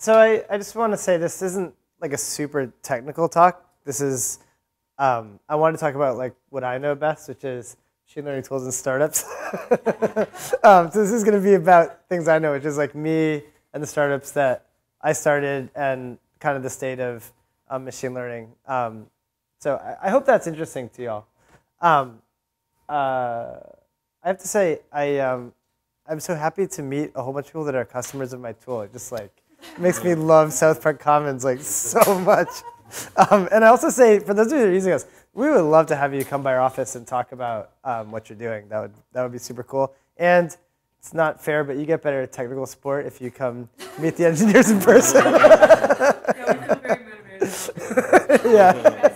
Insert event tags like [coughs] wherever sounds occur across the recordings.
so I, I just want to say this isn't like a super technical talk. This is um, I want to talk about like what I know best, which is machine learning tools and startups. [laughs] um, so this is going to be about things I know, which is like me and the startups that I started and kind of the state of um, machine learning. Um, so I, I, hope that's interesting to y'all. Um, uh, I have to say, I, um, I'm so happy to meet a whole bunch of people that are customers of my tool. Just like makes me love South Park Commons like so [laughs] much. Um, and I also say, for those of you that are using us, we would love to have you come by our office and talk about um, what you're doing. That would, that would be super cool. And it's not fair, but you get better at technical support if you come meet the [laughs] engineers in person. [laughs] yeah.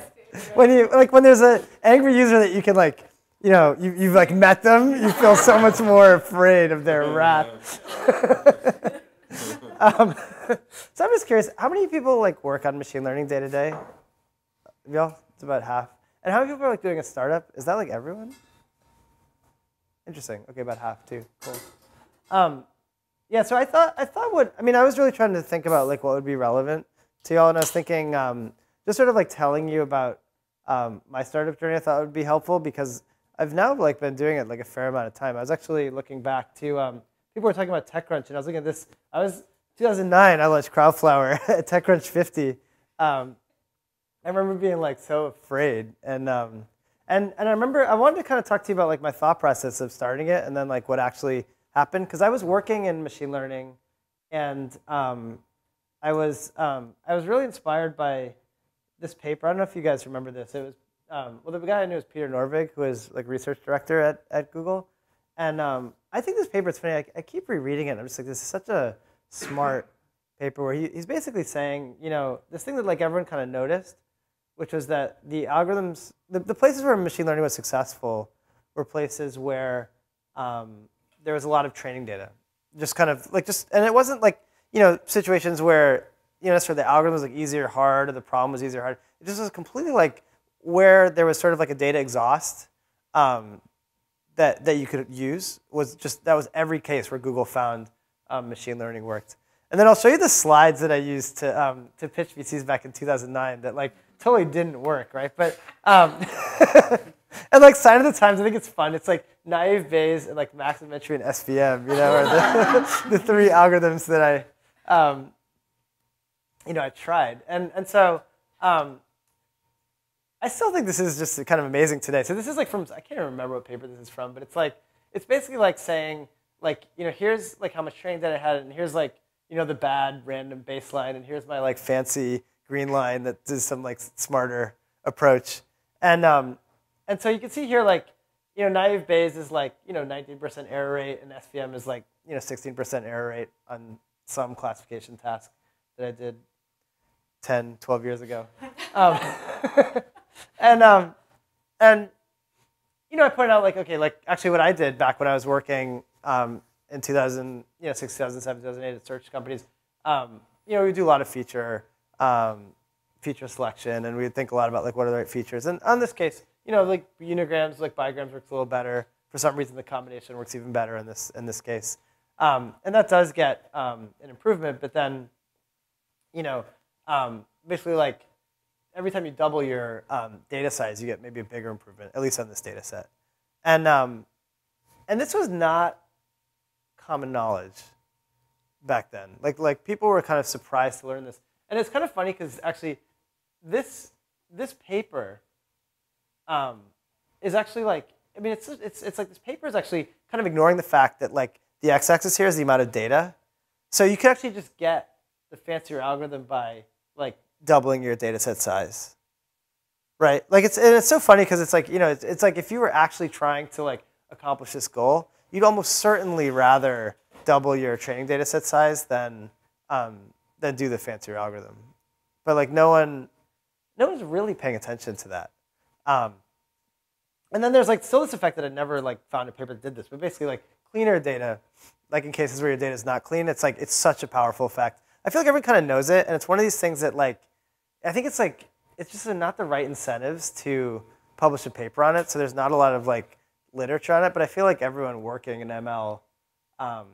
When you like when there's an angry user that you can like, you know, you, you've like met them, you feel so much more afraid of their wrath. [laughs] um, [laughs] so I'm just curious, how many people like work on machine learning day to day? Y'all, it's about half. And how many people are like doing a startup? Is that like everyone? Interesting. Okay, about half too. Cool. Um, yeah. So I thought I thought what I mean I was really trying to think about like what would be relevant to y'all, and I was thinking um, just sort of like telling you about um, my startup journey. I thought would be helpful because I've now like been doing it like a fair amount of time. I was actually looking back to um, people were talking about TechCrunch, and I was looking at this. I was 2009. I launched Crowdflower [laughs] at TechCrunch 50. Um, I remember being like so afraid, and um, and and I remember I wanted to kind of talk to you about like my thought process of starting it, and then like what actually happened because I was working in machine learning, and um, I was um, I was really inspired by this paper. I don't know if you guys remember this. It was um, well, the guy I knew was Peter Norvig, who was like research director at, at Google, and um, I think this paper is funny. I, I keep rereading it. I'm just like, this is such a smart [laughs] paper where he, he's basically saying, you know, this thing that like everyone kind of noticed which was that the algorithms, the, the places where machine learning was successful were places where um, there was a lot of training data. Just kind of like just, and it wasn't like, you know, situations where, you know, sort of the algorithm was like easy or hard, or the problem was easy or hard. It just was completely like where there was sort of like a data exhaust um, that, that you could use was just, that was every case where Google found um, machine learning worked. And then I'll show you the slides that I used to, um, to pitch VCs back in 2009 that like totally didn't work, right? But um, [laughs] and like sign of the times, I think it's fun. It's like naive Bayes and like Maximetry and SVM, you know, are the, [laughs] the three algorithms that I, um, you know, I tried. And and so um, I still think this is just kind of amazing today. So this is like from I can't even remember what paper this is from, but it's like it's basically like saying like you know here's like how much training that I had, and here's like you know the bad random baseline, and here's my like fancy green line that does some like smarter approach. And um, and so you can see here like you know naive Bayes is like you know 19% error rate, and SVM is like you know 16% error rate on some classification task that I did 10, 12 years ago. [laughs] Um, [laughs] and um, and you know I pointed out like okay like actually what I did back when I was working um, in 2000 you know 2007 2008 at search companies um, you know we do a lot of feature um, feature selection, and we would think a lot about like what are the right features. And on this case, you know, like unigrams, like bigrams works a little better. For some reason, the combination works even better in this in this case, um, and that does get um, an improvement. But then, you know, um, basically like every time you double your um, data size, you get maybe a bigger improvement, at least on this data set. And um, and this was not common knowledge back then. Like like people were kind of surprised to learn this. And it's kind of funny because actually, this this paper um, is actually like I mean it's it's it's like this paper is actually kind of ignoring the fact that like the x-axis here is the amount of data. So you could actually just get the fancier algorithm by like doubling your data set size. Right? Like it's and it's so funny because it's like, you know, it's, it's like if you were actually trying to like accomplish this goal, you'd almost certainly rather double your training data set size than um, that do the fancier algorithm. But like no one, no one's really paying attention to that. Um, and then there's like still this effect that I never like found a paper that did this, but basically like cleaner data, like in cases where your data is not clean, it's like it's such a powerful effect. I feel like everyone kind of knows it, and it's one of these things that like, I think it's like it's just not the right incentives to publish a paper on it. So there's not a lot of like literature on it, but I feel like everyone working in ML, um,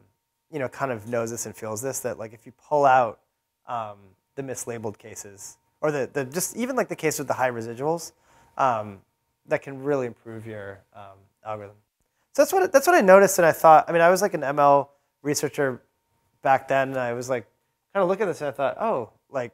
you know, kind of knows this and feels this that like if you pull out um, the mislabeled cases, or the, the just even like the case with the high residuals, um, that can really improve your um, algorithm. So that's what that's what I noticed, and I thought. I mean, I was like an ML researcher back then, and I was like kind of looking at this, and I thought, oh, like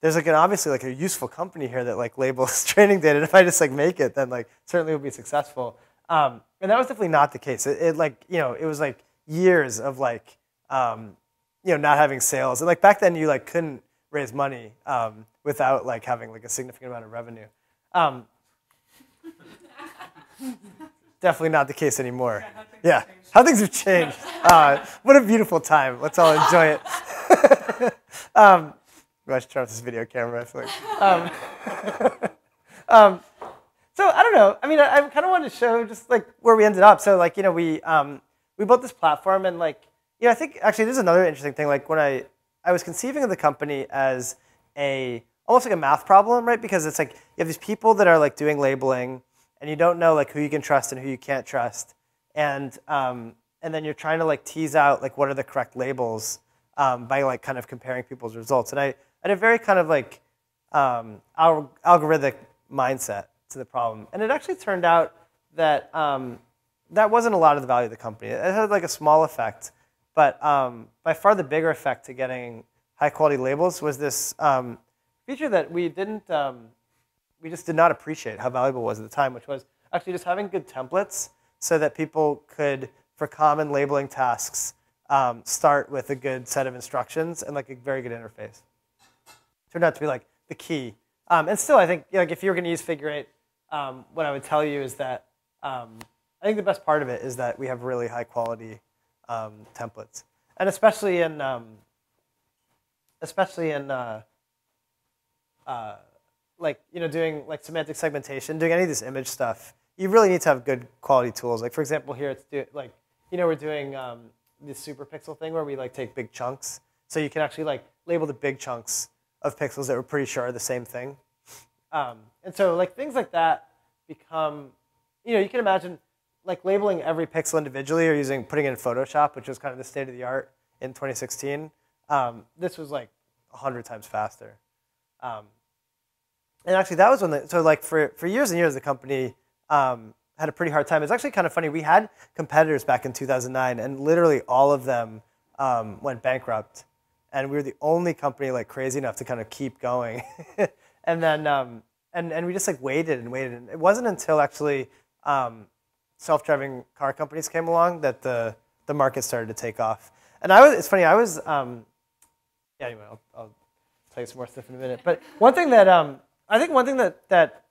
there's like an obviously like a useful company here that like labels [laughs] training data. And if I just like make it, then like certainly will be successful. Um, and that was definitely not the case. It, it, like you know it was like years of like um, you know not having sales. And like back then you like couldn't raise money um, without like having like a significant amount of revenue. Um, [laughs] definitely not the case anymore. Yeah, how things have changed. Uh, what a beautiful time. Let's all enjoy it. [laughs] I should turn off this video camera. I feel like. [laughs] Um, [laughs] um, so I don't know. I mean, I, I kind of wanted to show just like where we ended up. So like you know we um, we built this platform and like you know I think actually this is another interesting thing. Like when I I was conceiving of the company as a almost like a math problem, right? Because it's like you have these people that are like doing labeling, and you don't know like who you can trust and who you can't trust, and um, and then you're trying to like tease out like what are the correct labels um, by like kind of comparing people's results. And I had a very kind of like um, al- algorithmic mindset to the problem. And it actually turned out that um, that wasn't a lot of the value of the company. It had like a small effect, but um, by far the bigger effect to getting high quality labels was this um, feature that we didn't, um, we just did not appreciate how valuable it was at the time, which was actually just having good templates so that people could, for common labeling tasks, um, start with a good set of instructions and like a very good interface turned out to be like the key. Um, and still, I think like if you were going to use figure eight, um, what I would tell you is that um, I think the best part of it is that we have really high quality um, templates, and especially in um, especially in uh, uh, like you know doing like semantic segmentation, doing any of this image stuff. You really need to have good quality tools. Like for example, here it's do, like you know we're doing um, this super pixel thing where we like take big chunks, so you can actually like label the big chunks of pixels that we're pretty sure are the same thing. Um, and so like things like that become, you know, you can imagine like labeling every pixel individually or using putting it in Photoshop, which was kind of the state of the art in 2016. Um, this was like 100 times faster. Um, and actually that was when the, so like for, for years and years the company um, had a pretty hard time. It's actually kind of funny. We had competitors back in 2009 and literally all of them um, went bankrupt and we were the only company like crazy enough to kind of keep going. [laughs] and then um, and and we just like waited and waited. And it wasn't until actually um, self-driving car companies came along that the the market started to take off. And I was it's funny I was um, yeah anyway I'll, I'll tell you some more stuff in a minute. But one thing that um, I think one thing that that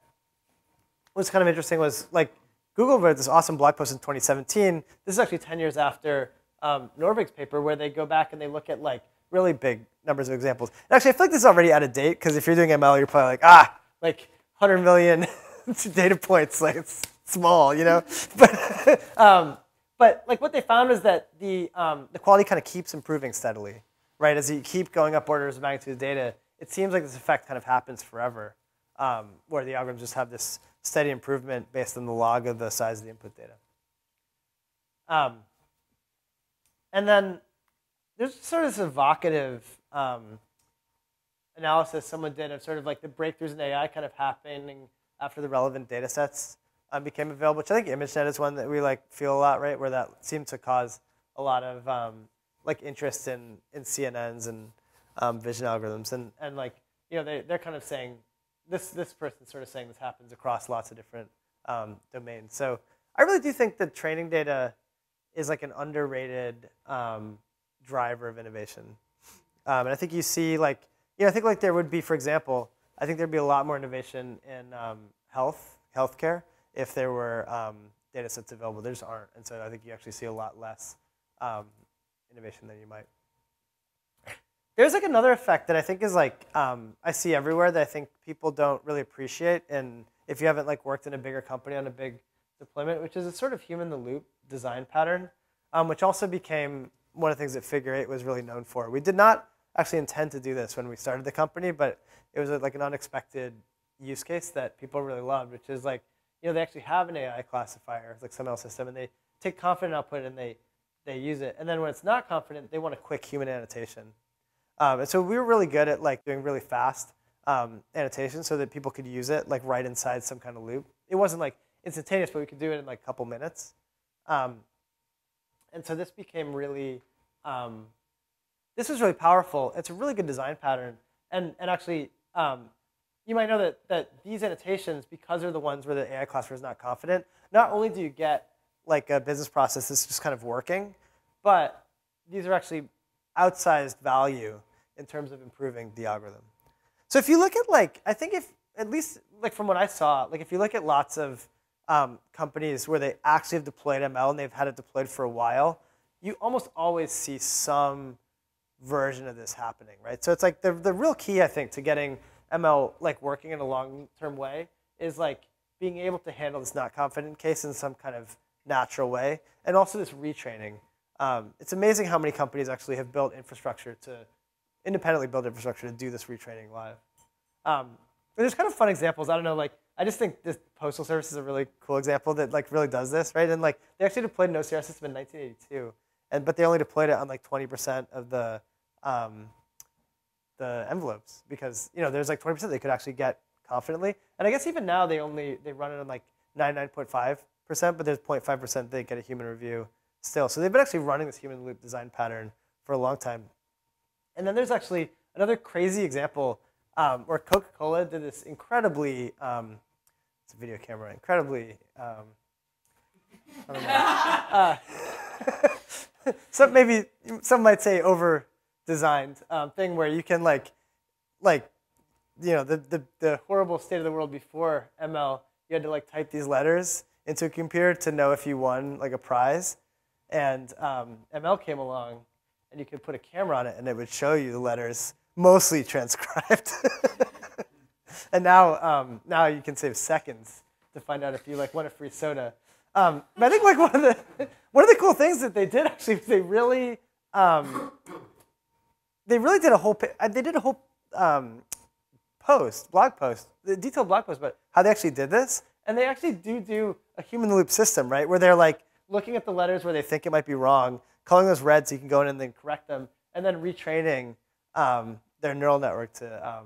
was kind of interesting was like Google wrote this awesome blog post in 2017. This is actually 10 years after um, Norvig's paper, where they go back and they look at like really big numbers of examples. And actually, I feel like this is already out of date because if you're doing ML, you're probably like, ah, like 100 million [laughs] data points, like it's small, you know. [laughs] but [laughs] um, but like what they found was that the um, the quality kind of keeps improving steadily, right? As you keep going up orders of magnitude of data, it seems like this effect kind of happens forever, um, where the algorithms just have this steady improvement based on the log of the size of the input data. Um, and then there's sort of this evocative um, analysis someone did of sort of like the breakthroughs in AI kind of happening after the relevant data sets um, became available, which I think ImageNet is one that we like feel a lot, right? Where that seemed to cause a lot of um, like interest in, in CNNs and um, vision algorithms. And, and like, you know, they, they're kind of saying, this, this person's sort of saying this happens across lots of different um, domains. So I really do think that training data is like an underrated um, driver of innovation. Um, and I think you see like, you know, I think like there would be, for example, I think there'd be a lot more innovation in um, health, healthcare, if there were um, data sets available. There just aren't. And so I think you actually see a lot less um, innovation than you might. There's like another effect that I think is like, um, I see everywhere that I think people don't really appreciate. And if you haven't like worked in a bigger company on a big deployment, which is a sort of human the loop design pattern, um, which also became one of the things that Figure Eight was really known for. We did not actually intend to do this when we started the company, but it was like an unexpected use case that people really loved, which is like, you know, they actually have an AI classifier, like some ML system, and they take confident output and they, they use it. And then when it's not confident, they want a quick human annotation. Um, and so we were really good at like doing really fast um, annotation so that people could use it like right inside some kind of loop. It wasn't like instantaneous, but we could do it in like a couple minutes. Um, and so this became really, um, this was really powerful. It's a really good design pattern. And, and actually, um, you might know that, that these annotations, because they're the ones where the AI classifier is not confident, not only do you get like a business process that's just kind of working, but these are actually outsized value in terms of improving the algorithm. So if you look at like, I think if, at least like from what I saw, like if you look at lots of um, companies where they actually have deployed ML and they've had it deployed for a while, you almost always see some version of this happening, right? So it's like the, the real key, I think, to getting ML like working in a long-term way is like being able to handle this not confident case in some kind of natural way, and also this retraining. Um, it's amazing how many companies actually have built infrastructure to independently build infrastructure to do this retraining live. Um, there's kind of fun examples. I don't know, like I just think this postal service is a really cool example that like really does this, right? And like they actually deployed an OCR system in 1982, and but they only deployed it on like 20% of the um, the envelopes because you know there's like 20% they could actually get confidently. And I guess even now they only they run it on like 99.5%, but there's 0.5% they get a human review still. So they've been actually running this human loop design pattern for a long time. And then there's actually another crazy example um, where Coca-Cola did this incredibly, um, it's a video camera, incredibly, um, I don't know. [laughs] Uh, [laughs] some maybe some might say over designed um, thing where you can like, like, you know, the, the, the horrible state of the world before ML, you had to like type these letters into a computer to know if you won like a prize. And um, ML came along and you could put a camera on it and it would show you the letters mostly [laughs] transcribed. [laughs] and now, um, now you can save seconds to find out if you like want a free soda. Um, I think like one of the [laughs] one of the cool things that they did actually [laughs] they really um, they really did a whole uh, they did a whole um, post blog post the detailed blog post about how they actually did this and they actually do do a human loop system right where they're like looking at the letters where they think it might be wrong calling those red so you can go in and then correct them and then retraining um, their neural network to um,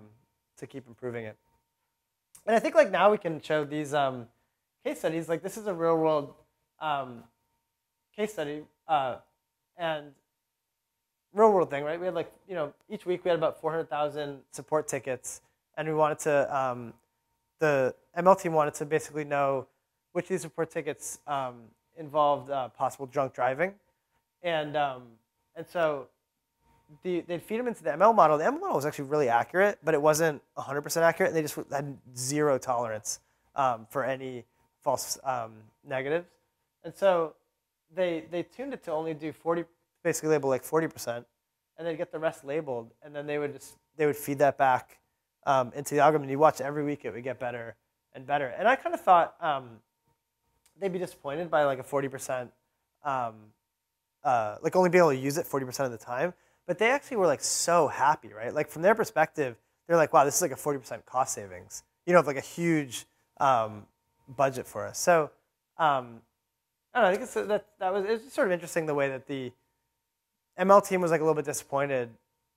to keep improving it and I think like now we can show these um, case studies like this is a real world um, case study uh, and real world thing, right? We had like, you know, each week we had about 400,000 support tickets, and we wanted to, um, the ML team wanted to basically know which of these support tickets um, involved uh, possible drunk driving. And, um, and so the, they'd feed them into the ML model. The ML model was actually really accurate, but it wasn't 100% accurate. And they just had zero tolerance um, for any false um, negatives. And so they, they tuned it to only do 40, basically label like 40%, and they'd get the rest labeled, and then they would just they would feed that back um, into the algorithm. And you watch every week, it would get better and better. And I kind of thought um, they'd be disappointed by like a 40%, um, uh, like only being able to use it 40% of the time. But they actually were like so happy, right? Like from their perspective, they're like, wow, this is like a 40% cost savings. You know, like a huge um, budget for us. So um, I don't know. I think that that was it's sort of interesting the way that the ML team was like a little bit disappointed.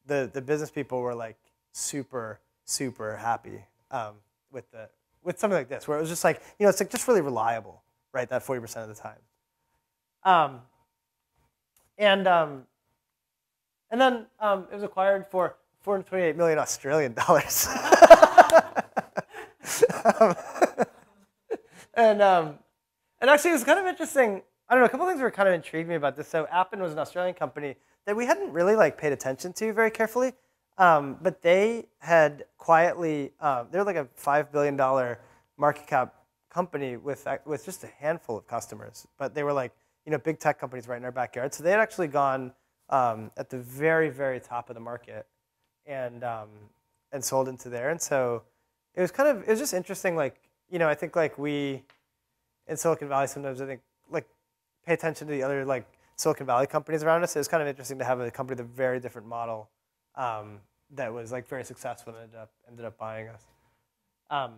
The the business people were like super super happy um, with the with something like this, where it was just like you know it's like just really reliable, right? That forty percent of the time. Um, and um, and then um, it was acquired for 428 million Australian dollars. um, [laughs] and um, and actually, it was kind of interesting. I don't know. A couple things were kind of intrigued me about this. So Appen was an Australian company that we hadn't really like paid attention to very carefully, um, but they had quietly. Uh, they're like a five billion dollar market cap company with with just a handful of customers, but they were like you know big tech companies right in our backyard. So they had actually gone um, at the very very top of the market and um, and sold into there. And so it was kind of it was just interesting. Like you know I think like we in Silicon Valley sometimes I think like pay attention to the other like Silicon Valley companies around us. It was kind of interesting to have a company with a very different model um, that was like very successful and ended up ended up buying us. Um,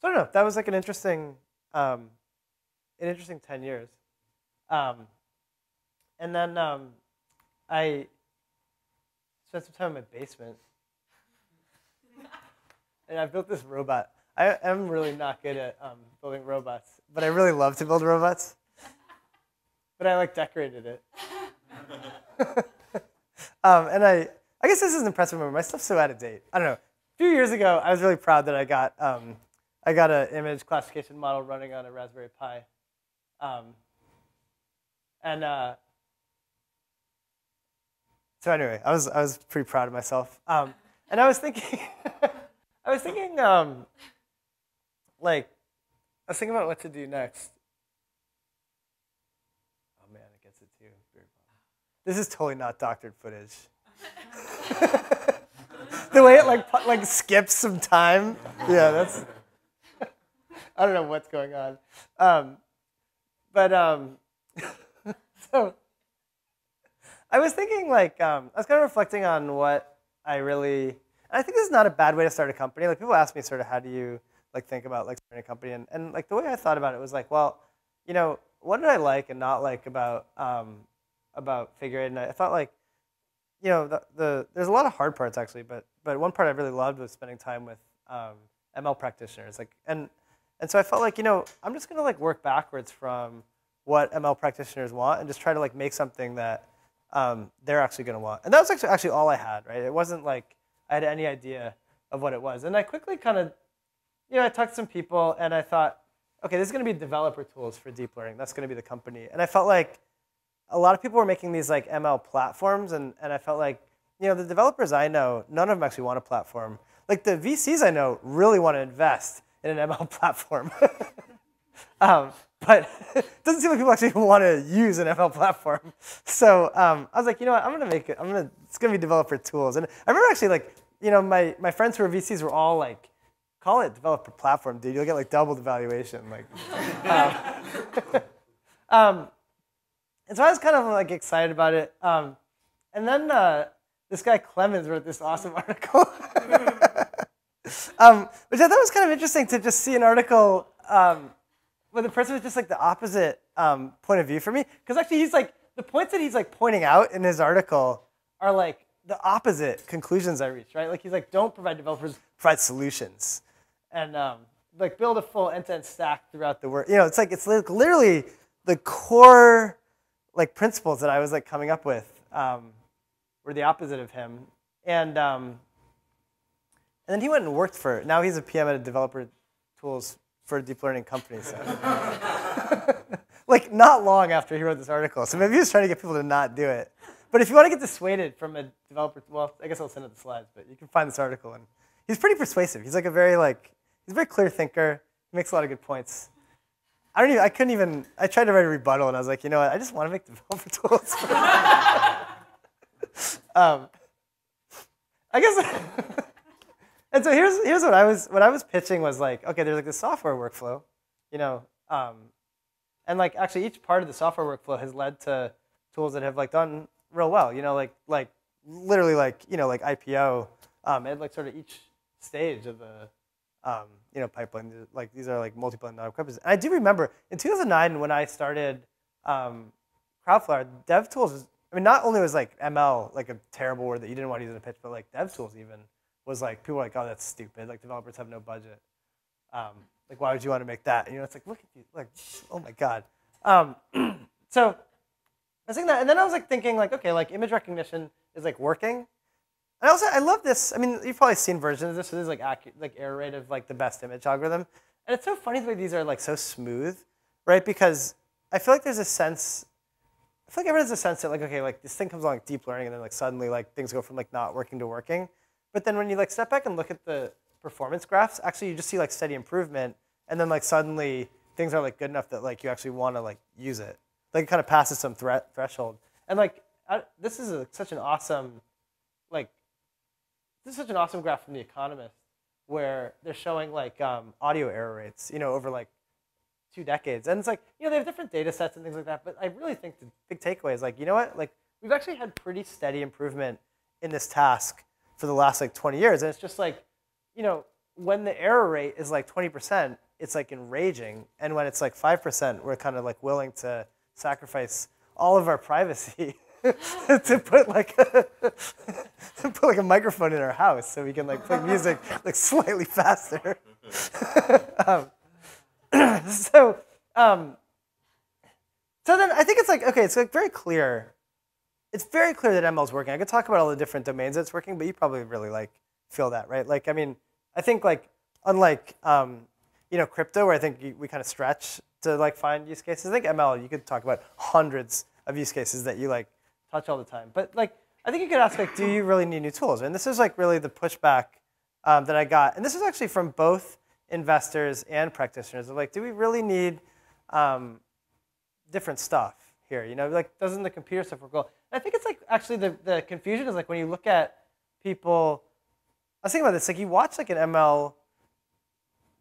so I don't know. That was like an interesting um, an interesting ten years. Um, and then um, I spent some time in my basement. [laughs] and I built this robot. I am really not good at um, building robots, but I really love to build robots. [laughs] But I like decorated it. [laughs] um, and I, I guess this is an impressive moment. My stuff's so out of date. I don't know. A few years ago, I was really proud that I got, um, I got an image classification model running on a Raspberry Pi. Um, and uh, so anyway, I was, I was pretty proud of myself. Um, and I was thinking, [laughs] I was thinking, um, like, I was thinking about what to do next. Oh man, it gets it too. This is totally not doctored footage. [laughs] the way it like like skips some time. Yeah, that's. [laughs] I don't know what's going on, um, but um, so I was thinking like um, I was kind of reflecting on what I really. I think this is not a bad way to start a company. Like people ask me sort of how do you like think about like starting a company, and, and like the way I thought about it was like, well, you know, what did I like and not like about um, about Figure Eight? And I thought like, you know, the, the there's a lot of hard parts actually, but but one part I really loved was spending time with um, ML practitioners. Like and and so I felt like you know I'm just gonna like work backwards from what ML practitioners want and just try to like make something that um, they're actually gonna want. And that was actually actually all I had. Right? It wasn't like I had any idea of what it was. And I quickly kind of you know, I talked to some people and I thought, okay, this is going to be developer tools for deep learning. That's going to be the company. And I felt like a lot of people were making these like ML platforms, and, and I felt like, you know, the developers I know, none of them actually want a platform. Like the VCs I know really want to invest in an ML [laughs] platform. [laughs] um, but it [laughs] doesn't seem like people actually [laughs] want to use an ML platform. [laughs] So um, I was like, you know what, I'm gonna make it. I'm gonna. It's gonna be developer tools. And I remember actually like, you know, my my friends who were VCs were all like, call it developer platform, dude. You'll get like double the valuation. Like, um, um, and so I was kind of like excited about it. Um, and then uh, this guy Clemens wrote this awesome article, um, which I thought was kind of interesting to just see an article where the person was just like the opposite um, point of view for me. Because actually, he's like the points that he's like pointing out in his article are like the opposite conclusions I reached, right? Like he's like, don't provide developers, provide solutions and um, like build a full end-to-end stack throughout the work. You know, it's like it's like literally the core like principles that I was like coming up with um, were the opposite of him, and um, and then he went and worked for. Now he's a PM at a developer tools for deep learning company. So. [laughs] like not long after he wrote this article, so maybe he was trying to get people to not do it. But if you want to get dissuaded from a developer, well, I guess I'll send out the slides, but you can find this article and he's pretty persuasive. He's like a very like He's a very clear thinker. He makes a lot of good points. I don't even, I couldn't even, I tried to write a rebuttal and I was like, you know what, I just want to make developer [laughs] tools. [laughs] um, I guess, and so here's, here's what I was, what I was pitching was like, okay, there's like the software workflow, you know, um, and like actually each part of the software workflow has led to tools that have like done real well, you know, like, like literally like, you know, like IPO, um, at like sort of each stage of the, um, you know, pipeline. Like these are like multi-billion dollar companies. And I do remember in 2009 when I started um, Crowdflower, DevTools. I mean, not only was like ML like a terrible word that you didn't want to use in a pitch, but like DevTools even was like people were like, oh, that's stupid. Like developers have no budget. Um, like why would you want to make that? You know, it's like look at you, like oh my god. Um, [clears throat] so I was thinking that, and then I was like thinking like, okay, like image recognition is like working. And also, I love this. I mean, you've probably seen versions of this. So this is like accurate, like error rate of like the best image algorithm. And it's so funny the way these are like so smooth, right? Because I feel like there's a sense. I feel like everyone has a sense that like okay, like this thing comes along like deep learning, and then like suddenly like things go from like not working to working. But then when you like step back and look at the performance graphs, actually you just see like steady improvement, and then like suddenly things are like good enough that like you actually want to like use it. Like it kind of passes some threat threshold. And like I, this is a, such an awesome like this is such an awesome graph from The Economist where they're showing like um, audio error rates, you know, over like two decades. And it's like, you know, they have different data sets and things like that. But I really think the big takeaway is like, you know what? Like, we've actually had pretty steady improvement in this task for the last like 20 years. And it's just like, you know, when the error rate is like 20%, it's like enraging. And when it's like 5%, we're kind of like willing to sacrifice all of our privacy [laughs] to put like a, [laughs] to put like a microphone in our house so we can like play music like slightly faster. [laughs] um, [clears throat] so um, so then I think it's like okay, it's like very clear. It's very clear that ML is working. I could talk about all the different domains that's working, but you probably really like feel that, right? Like I mean, I think like unlike um, you know crypto, where I think we kind of stretch to like find use cases. I think ML, you could talk about hundreds of use cases that you like touch all the time. But like, I think you could ask like, do you really need new tools? And this is like really the pushback um, that I got. And this is actually from both investors and practitioners. Like, do we really need um, different stuff here? You know, like, doesn't the computer stuff work well? And I think it's like actually the, the confusion is like when you look at people. I was thinking about this. Like, you watch like an ML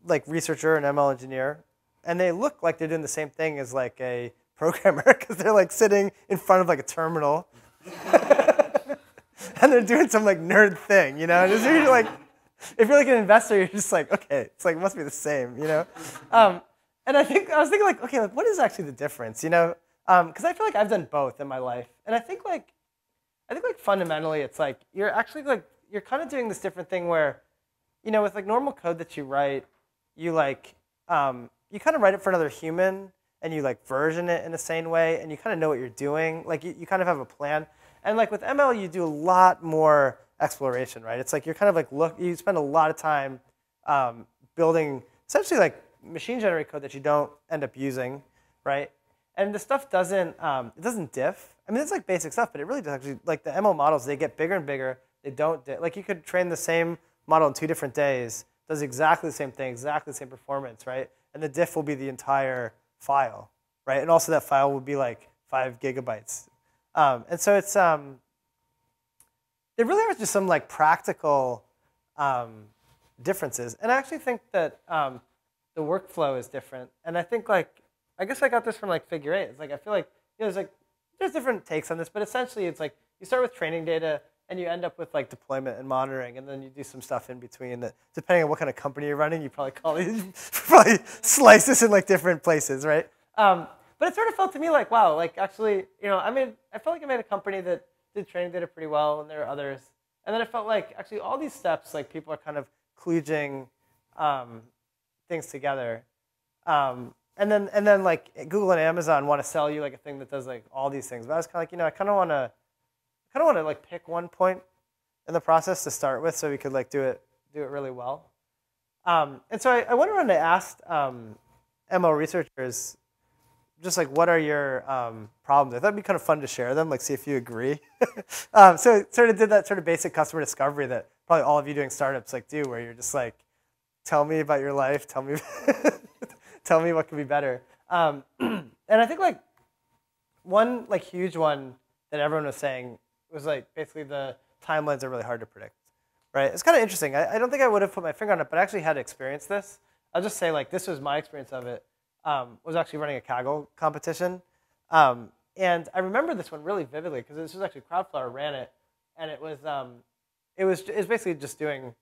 like researcher, an ML engineer, and they look like they're doing the same thing as like a [laughs] programmer because they're like sitting in front of like a terminal [laughs] and they're doing some like nerd thing, you know? And it's really like, if you're like an investor, you're just like, okay, it's like, it must be the same, you know? Um, and I think, I was thinking like, okay, like what is actually the difference, you know? Because um, I feel like I've done both in my life. And I think like, I think like fundamentally it's like, you're actually like, you're kind of doing this different thing where, you know, with like normal code that you write, you like, um, you kind of write it for another human and you like version it in a sane way and you kind of know what you're doing. Like you, you kind of have a plan. And like with ML, you do a lot more exploration, right? It's like you're kind of like look, you spend a lot of time um, building essentially like machine generated code that you don't end up using, right? And the stuff doesn't, um, it doesn't diff. I mean, it's like basic stuff, but it really does actually, like the ML models, they get bigger and bigger. They don't, diff. like you could train the same model in two different days, does exactly the same thing, exactly the same performance, right? And the diff will be the entire file, right? And also that file would be like five gigabytes. Um, and so it's, um, there really are just some like practical um, differences. And I actually think that um, the workflow is different. And I think like, I guess I got this from like figure eight. It's like, I feel like, you know, there's like, there's different takes on this, but essentially it's like, you start with training data and you end up with like deployment and monitoring, and then you do some stuff in between. That depending on what kind of company you're running, you probably call it [laughs] probably slice this in like different places, right? Um, but it sort of felt to me like wow, like actually, you know, I mean, I felt like I made a company that did training data pretty well, and there are others. And then it felt like actually all these steps, like people are kind of kludging um, things together. Um, and then and then like Google and Amazon want to sell you like a thing that does like all these things. But I was kind of like, you know, I kind of want to kind of want to like pick one point in the process to start with so we could like do it do it really well. Um, and so I, I, went around and asked um, ML researchers just like what are your um, problems? I thought it'd be kind of fun to share them, like see if you agree. [laughs] um, so sort of did that sort of basic customer discovery that probably all of you doing startups like do, where you're just like, tell me about your life, tell me, [laughs] tell me what could be better. Um, [clears throat] and I think like one like huge one that everyone was saying was like basically the timelines are really hard to predict, right? It's kind of interesting. I, I don't think I would have put my finger on it, but I actually had experienced this. I'll just say like this was my experience of it. Um, was actually running a Kaggle competition, um, and I remember this one really vividly because this was actually Crowdflower ran it, and it was um, it was it was basically just doing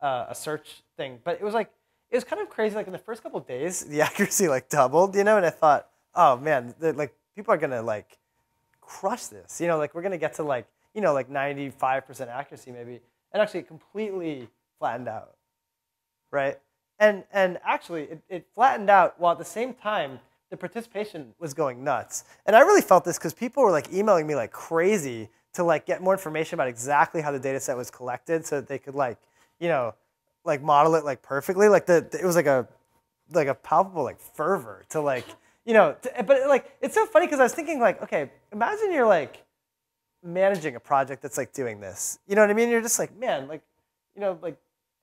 uh, a search thing, but it was like it was kind of crazy. Like in the first couple days, the [laughs] accuracy like doubled, you know, and I thought, oh man, like people are gonna like crush this. You know, like we're gonna get to like you know like 95% accuracy maybe, and actually completely flattened out, right? And and actually it, it flattened out while at the same time the participation was going nuts. And I really felt this because people were like emailing me like crazy to like get more information about exactly how the data set was collected so that they could like you know like model it like perfectly. Like the it was like a like a palpable like fervor to like [laughs] you know, but like it's so funny because I was thinking like, okay, imagine you're like managing a project that's like doing this. You know what I mean? You're just like, man, like, you know, like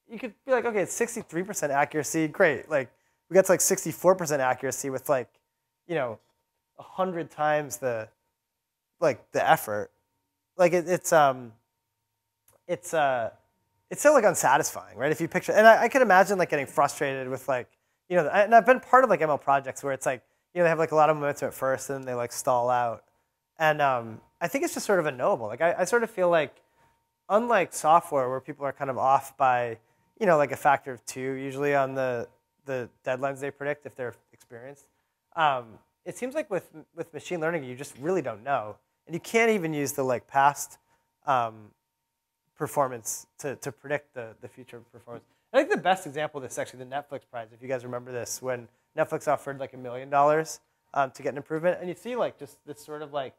you could be like, okay, it's 63% accuracy, great. Like we got to like 64% accuracy with like, you know, a hundred times the like the effort. Like it, it's um, it's uh, it's so like unsatisfying, right? If you picture, and I, I could imagine like getting frustrated with like, you know, and I've been part of like ML projects where it's like you know, they have like a lot of momentum at first and then they like stall out. And um, I think it's just sort of unknowable. Like I, I sort of feel like, unlike software where people are kind of off by, you know, like a factor of two usually on the the deadlines they predict if they're experienced. Um, it seems like with with machine learning, you just really don't know and you can't even use the like past um, performance to, to predict the, the future performance. I think the best example of this is actually the Netflix prize. If you guys remember this, when Netflix offered like a million dollars um, to get an improvement, and you see like just this sort of like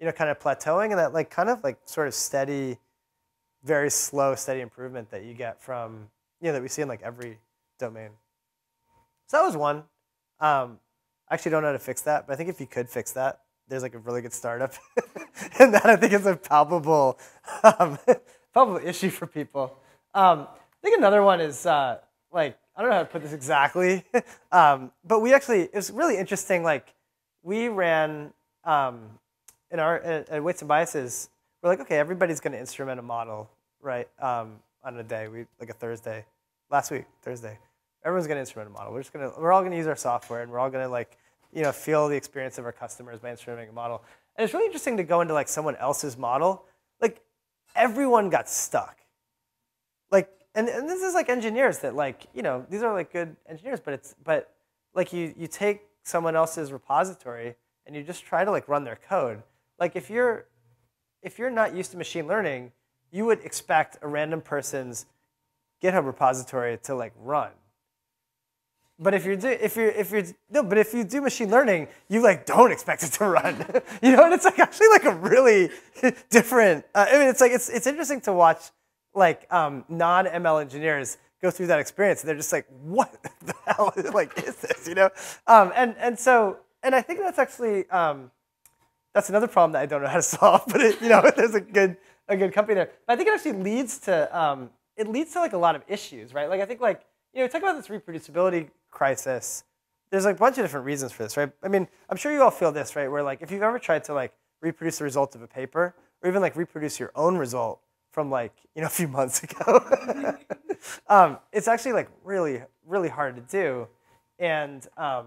you know kind of plateauing and that like kind of like sort of steady, very slow, steady improvement that you get from you know that we see in like every domain. So that was one. Um, I actually don't know how to fix that, but I think if you could fix that, there's like a really good startup, [laughs] and that I think is a palpable, [laughs] um, palpable issue for people. Um, I think another one is uh, like I don't know how to put this exactly, [laughs] um, but we actually it was really interesting. Like we ran um, in our at, at Weights and Biases. We're like, okay, everybody's going to instrument a model, right? Um, on a day, we like a Thursday, last week Thursday. Everyone's going to instrument a model. We're just going to we're all going to use our software, and we're all going to like you know feel the experience of our customers by instrumenting a model. And it's really interesting to go into like someone else's model. Everyone got stuck. Like and, and this is like engineers that like you know these are like good engineers but it's but like you you take someone else's repository and you just try to like run their code like if you're if you're not used to machine learning you would expect a random person's github repository to like run but if you're do, if you're if you're no, but if you do machine learning, you like don't expect it to run. [laughs] you know, and it's like actually like a really [laughs] different. Uh, I mean, it's like it's it's interesting to watch like um, non-ML engineers go through that experience, and they're just like, "What [laughs] the hell like is this?" You know, um, and and so and I think that's actually um, that's another problem that I don't know how to solve. But it, you know, there's a good a good company there. But I think it actually leads to um, it leads to like a lot of issues, right? Like I think like you know, talk about this reproducibility crisis. There's like a bunch of different reasons for this, right? I mean, I'm sure you all feel this, right? Where like if you've ever tried to like reproduce the result of a paper, or even like reproduce your own result from like you know a few [laughs] months ago. [laughs] um, it's actually like really really hard to do, and um,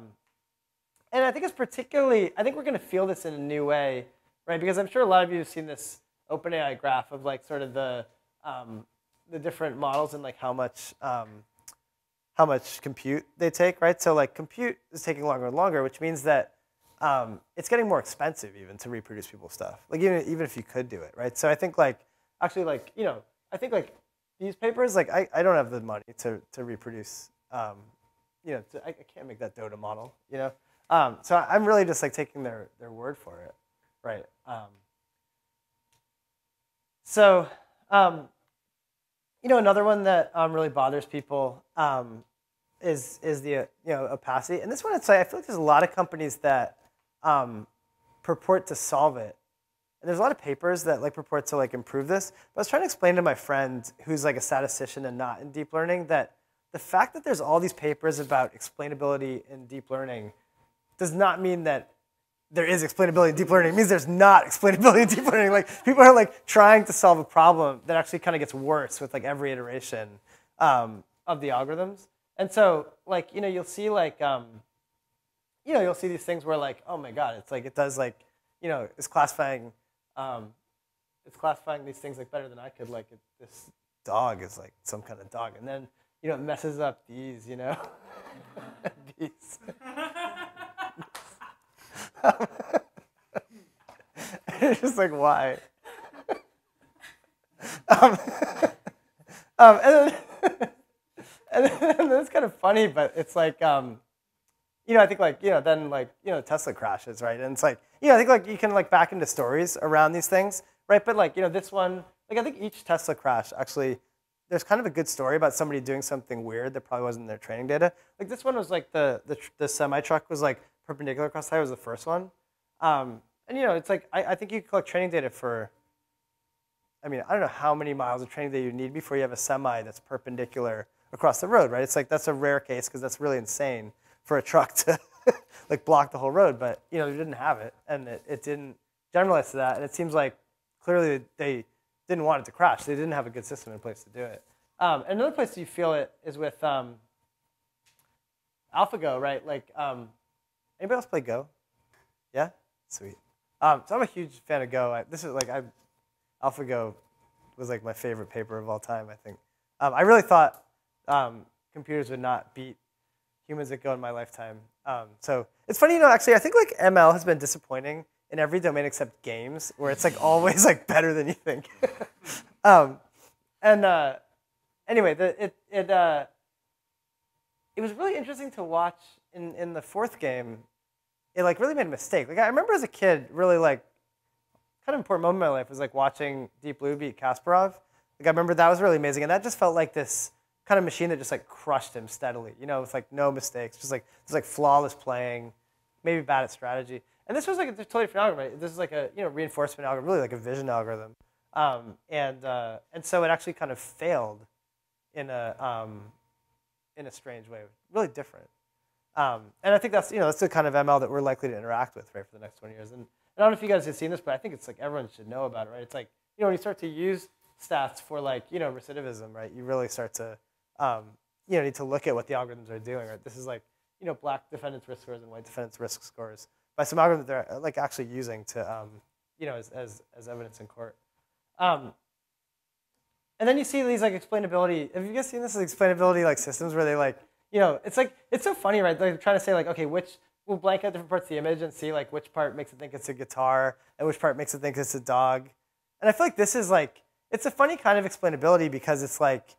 and I think it's particularly I think we're going to feel this in a new way, right? Because I'm sure a lot of you have seen this OpenAI graph of like sort of the um, the different models and like how much um, how much compute they take, right? So like compute is taking longer and longer, which means that um, it's getting more expensive even to reproduce people's stuff. Like even even if you could do it, right? So I think like actually like you know I think like these papers like I, I don't have the money to to reproduce um, you know to, I, I, can't make that Dota model you know um, so I'm really just like taking their their word for it right um, so um, you know another one that um, really bothers people is is the you know opacity and this one it's like I feel like there's a lot of companies that purport to solve it and there's a lot of papers that like purport to like improve this. But I was trying to explain to my friend who's like a statistician and not in deep learning that the fact that there's all these papers about explainability in deep learning does not mean that there is explainability in deep learning. It means there's not [laughs] explainability in deep learning. Like people are like trying to solve a problem that actually kind of gets worse with like every iteration um, of the algorithms. And so like you know you'll see like um, you know you'll see these things where like oh my god it's like it does like you know it's classifying um, it's classifying these things like better than I could. Like it, this dog is like some kind of dog, and then you know it messes up these, you know, [laughs] these. [laughs] it's just like why. [laughs] um, um, and then, and it's kind of funny, but it's like. Um, you know, I think like, you know, then like, you know, Tesla crashes, right? And it's like, you know, I think like you can like back into stories around these things, right? But like, you know, this one, like I think each Tesla crash actually, there's kind of a good story about somebody doing something weird that probably wasn't in their training data. Like this one was like the, the, the semi truck was like perpendicular across the highway was the first one. Um, and you know, it's like, I, I think you collect training data for, I mean, I don't know how many miles of training data you need before you have a semi that's perpendicular across the road, right? It's like, that's a rare case because that's really insane for a truck [laughs] to like block the whole road, but you know they didn't have it, and it, it didn't generalize to that. And it seems like clearly they didn't want it to crash. They didn't have a good system in place to do it. Um, another place you feel it is with um, AlphaGo, right? Like, um, anybody else play Go? Yeah, sweet. Um, so I'm a huge fan of Go. I, this is like I, AlphaGo was like my favorite paper of all time. I think. Um, I really thought um, computers would not beat humans that go in my lifetime. Um, so it's funny, you know, actually, I think like ML has been disappointing in every domain except games, where it's like [laughs] always like better than you think. [laughs] um, and uh, anyway, the, it it uh, it was really interesting to watch in in the fourth game. It like really made a mistake. Like I remember as a kid, really like kind of important moment in my life was like watching Deep Blue beat Kasparov. Like I remember that was really amazing, and that just felt like this kind of machine that just like crushed him steadily. You know, with like no mistakes, just like just like flawless playing, maybe bad at strategy. And this was like a totally different algorithm. Right? This is like a you know reinforcement algorithm, really like a vision algorithm. Um, and uh, and so it actually kind of failed in a um, in a strange way, really different. Um, and I think that's you know that's the kind of ML that we're likely to interact with right for the next 20 years. And I don't know if you guys have seen this, but I think it's like everyone should know about it, right? It's like you know when you start to use stats for like you know recidivism, right? You really start to um, you know need to look at what the algorithms are doing, right? This is like you know black defendants risk scores and white defendants risk scores by some algorithm that they're like actually using to um, you know as, as, as evidence in court. Um, and then you see these like explainability. Have you guys seen this as explainability like systems where they like you know it's like it's so funny, right? They're trying to say like okay, which we'll blank out different parts of the image and see like which part makes it think it's a guitar and which part makes it think it's a dog. And I feel like this is like it's a funny kind of explainability because it's like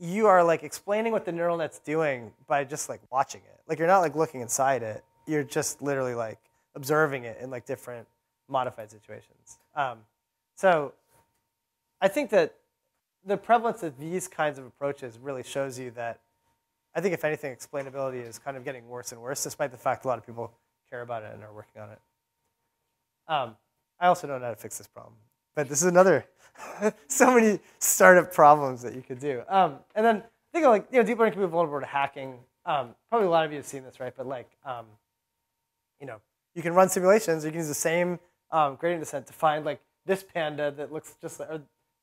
you are like explaining what the neural net's doing by just like watching it. Like you're not like looking inside it. You're just literally like observing it in like different modified situations. Um, so I think that the prevalence of these kinds of approaches really shows you that I think if anything, explainability is kind of getting worse and worse, despite the fact a lot of people care about it and are working on it. Um, I also don't know how to fix this problem, but this is another [laughs] so many startup problems that you could do. Um, and then I think like you know, deep learning can be vulnerable to hacking. Um, probably a lot of you have seen this, right? But like, um, you know, you can run simulations. You can use the same um, gradient descent to find like this panda that looks just like,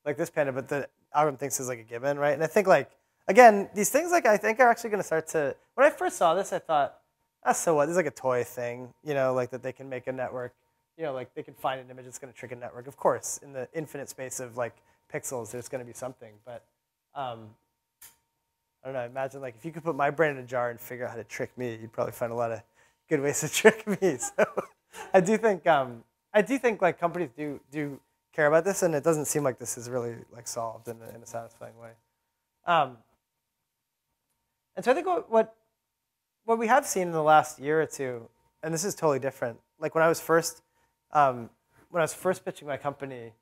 like this panda, but the algorithm thinks is like a gibbon, right? And I think like again, these things like I think are actually going to start to. When I first saw this, I thought, that's so what? This is like a toy thing, you know, like that they can make a network you know, like they can find an image that's going to trick a network. Of course, in the infinite space of like pixels, there's going to be something. But um, I don't know. Imagine like if you could put my brain in a jar and figure out how to trick me, you'd probably find a lot of good ways [laughs] to trick me. [laughs] So I do think um, I do think like companies do do care about this, and it doesn't seem like this is really like solved in a, in a satisfying way. Um, and so I think what, what what we have seen in the last year or two, and this is totally different. Like when I was first um, when I was first pitching my company,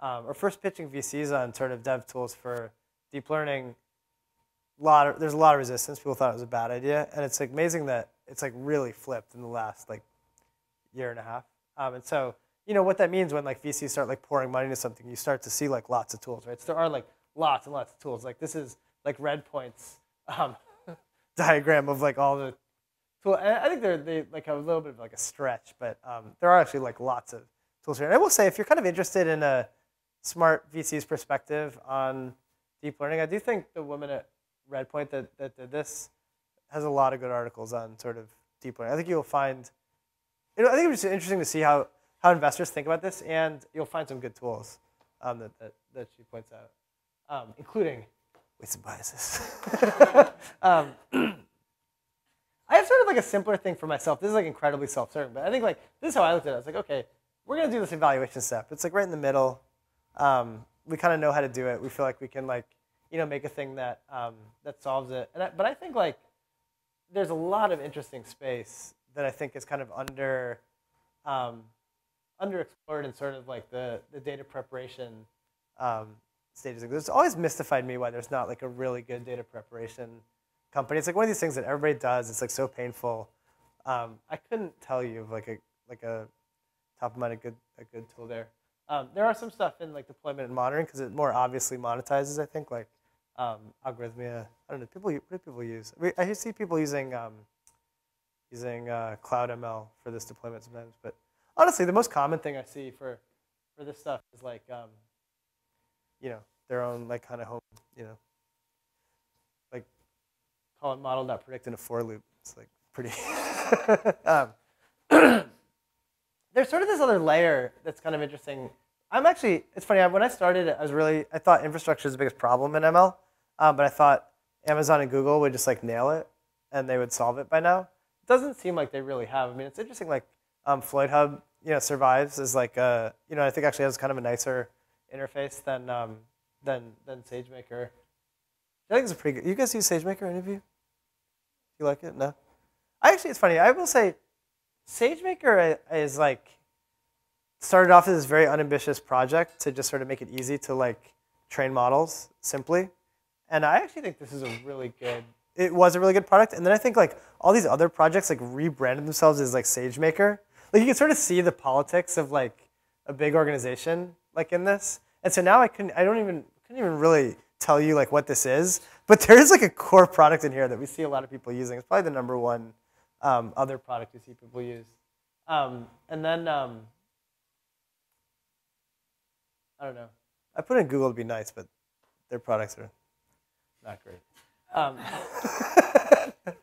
um, or first pitching VCs on sort of dev tools for deep learning, lot of, there's a lot of resistance. People thought it was a bad idea, and it's like amazing that it's like really flipped in the last like year and a half. Um, and so you know what that means when like VCs start like pouring money into something, you start to see like lots of tools, right? So there are like lots and lots of tools. Like this is like Redpoint's um, [laughs] diagram of like all the tool. And I think they're they like a little bit of like a stretch, but um, there are actually like lots of tools here. And I will say, if you're kind of interested in a smart VC's perspective on deep learning, I do think the woman at Redpoint that, that did this has a lot of good articles on sort of deep learning. I think you'll find, you know, I think it's interesting to see how, how investors think about this, and you'll find some good tools um, that, that, that she points out, um, including weights and biases. [laughs] [clears throat] um, I have sort of like a simpler thing for myself. This is like incredibly self-serving, but I think like this is how I looked at it. I was like, okay, we're gonna do this evaluation step. It's like right in the middle. Um, we kind of know how to do it. We feel like we can like you know make a thing that um, that solves it. I, but I think like there's a lot of interesting space that I think is kind of under um, underexplored in sort of like the the data preparation um, stages. It's always mystified me why there's not like a really good data preparation company. It's like one of these things that everybody does. It's like so painful. Um, I couldn't tell you like a like a top of mind a good a good tool there. Um, there are some stuff in like deployment and monitoring because it more obviously monetizes. I think like um, Algorithmia. I don't know. People what do people use? I see people using um, using uh, Cloud ML for this deployment sometimes. But honestly, the most common thing I see for for this stuff is like um, you know their own like kind of home you know call it model not predict in a for loop. It's like pretty. [laughs] um, [clears throat] there's sort of this other layer that's kind of interesting. I'm actually, it's funny, when I started, I was really, I thought infrastructure is the biggest problem in ML, um, but I thought Amazon and Google would just like nail it and they would solve it by now. It doesn't seem like they really have. I mean, it's interesting, like um, FloydHub you know survives as like a you know I think actually has kind of a nicer interface than um, than than SageMaker. I think it's a pretty good. You guys use SageMaker? Any of you? You like it? No. I actually, it's funny. I will say, SageMaker is like started off as this very unambitious project to just sort of make it easy to like train models simply. And I actually think this is a really good. It was a really good product. And then I think like all these other projects like rebranded themselves as like SageMaker. Like you can sort of see the politics of like a big organization like in this. And so now I can I don't even couldn't even really tell you like what this is, but there is like a core product in here that we see a lot of people using. It's probably the number one um, other product you see people use. Um, and then um, I don't know. I put in Google to be nice, but their products are not great. Um, [laughs]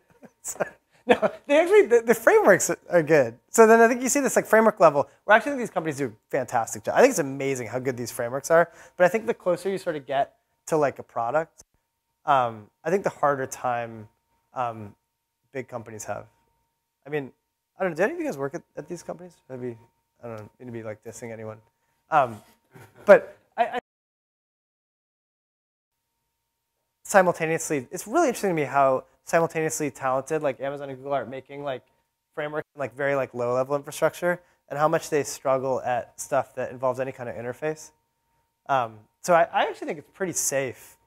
no, they actually the, the, frameworks are good. So then I think you see this like framework level. Where actually these companies do fantastic job. I think it's amazing how good these frameworks are. But I think the closer you sort of get to like a product, um, I think the harder time um, big companies have. I mean, I don't know. Do any of you guys work at, at these companies? Maybe I don't. Need to be like dissing anyone. Um, but I, I, simultaneously, it's really interesting to me how simultaneously talented like Amazon and Google are making like frameworks like very like low level infrastructure, and how much they struggle at stuff that involves any kind of interface. Um, so I, I actually think it's pretty safe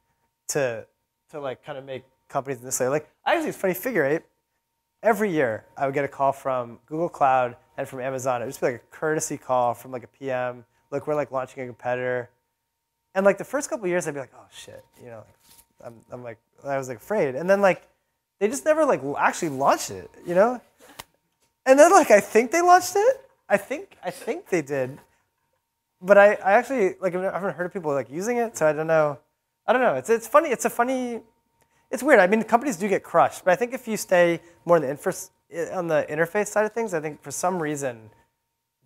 to to like kind of make companies in this layer. Like I actually, it's funny. Figure eight. Every year, I would get a call from Google Cloud and from Amazon. It would just be like a courtesy call from like a PM look, we're like launching a competitor. And like the first couple years, I'd be like, oh shit, you know, I'm, I'm like, I was like afraid. And then like, they just never like actually launched it, you know? And then like, I think they launched it. I think, I think they did. But I, I actually, like, I haven't heard of people like using it, so I don't know. I don't know. It's, it's funny. It's a funny, it's weird. I mean, companies do get crushed, but I think if you stay more on the, infra, on the interface side of things, I think for some reason,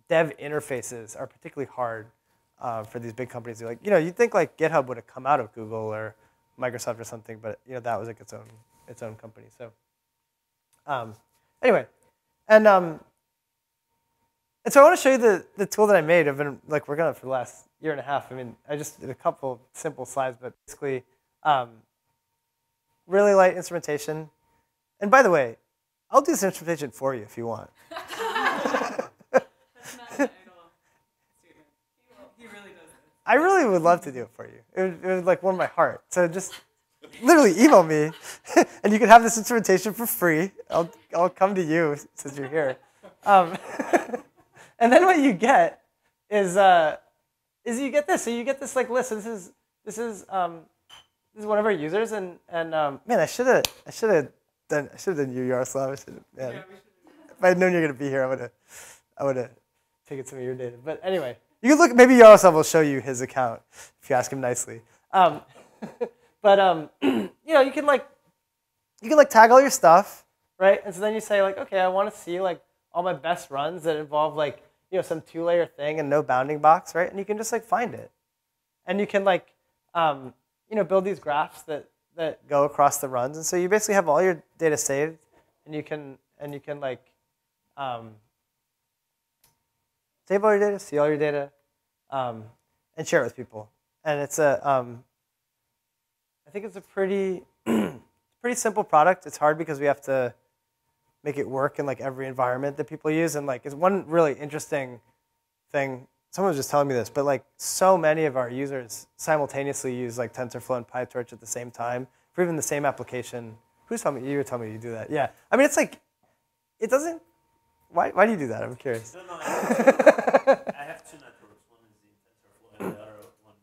dev interfaces are particularly hard uh, for these big companies. Like, you know, you'd think like GitHub would have come out of Google or Microsoft or something, but you know that was like its own its own company. So um, anyway, and um, and so I want to show you the the tool that I made. I've been like working on it for the last year and a half. I mean, I just did a couple simple slides, but basically, um, really light instrumentation. And by the way, I'll do this instrumentation for you if you want. [laughs] [laughs] I really would love to do it for you. It would, it would like warm my heart. So just literally email me, [laughs] and you can have this instrumentation for free. I'll, I'll come to you since you're here. Um, and then what you get is uh, is you get this. So you get this like list. So this is this is um, this is one of our users, and and um, man, I should have I should have done I should have done you Yaroslav. I should man. Yeah, if I had known you're gonna be here, I would have I would have taken some of your data. But anyway. You can look, maybe Yaroslav will show you his account if you ask him nicely. Um, [laughs] but um, [clears throat] you know, you can like, you can like tag all your stuff, right? And so then you say like, okay, I want to see like all my best runs that involve like, you know, some two-layer thing and no bounding box, right? And you can just like find it, and you can like, um, you know, build these graphs that that go across the runs. And so you basically have all your data saved, and you can and you can like, um, save all your data, see all your data, um, and share it with people. And it's a, um, I think it's a pretty, [clears throat] pretty simple product. It's hard because we have to make it work in like every environment that people use. And like, it's one really interesting thing. Someone was just telling me this, but like, so many of our users simultaneously use like TensorFlow and PyTorch at the same time for even the same application. Who's telling me? You were telling me you do that. Yeah. I mean, it's like, it doesn't. Why, why do you do that? I'm curious. No, no, I have two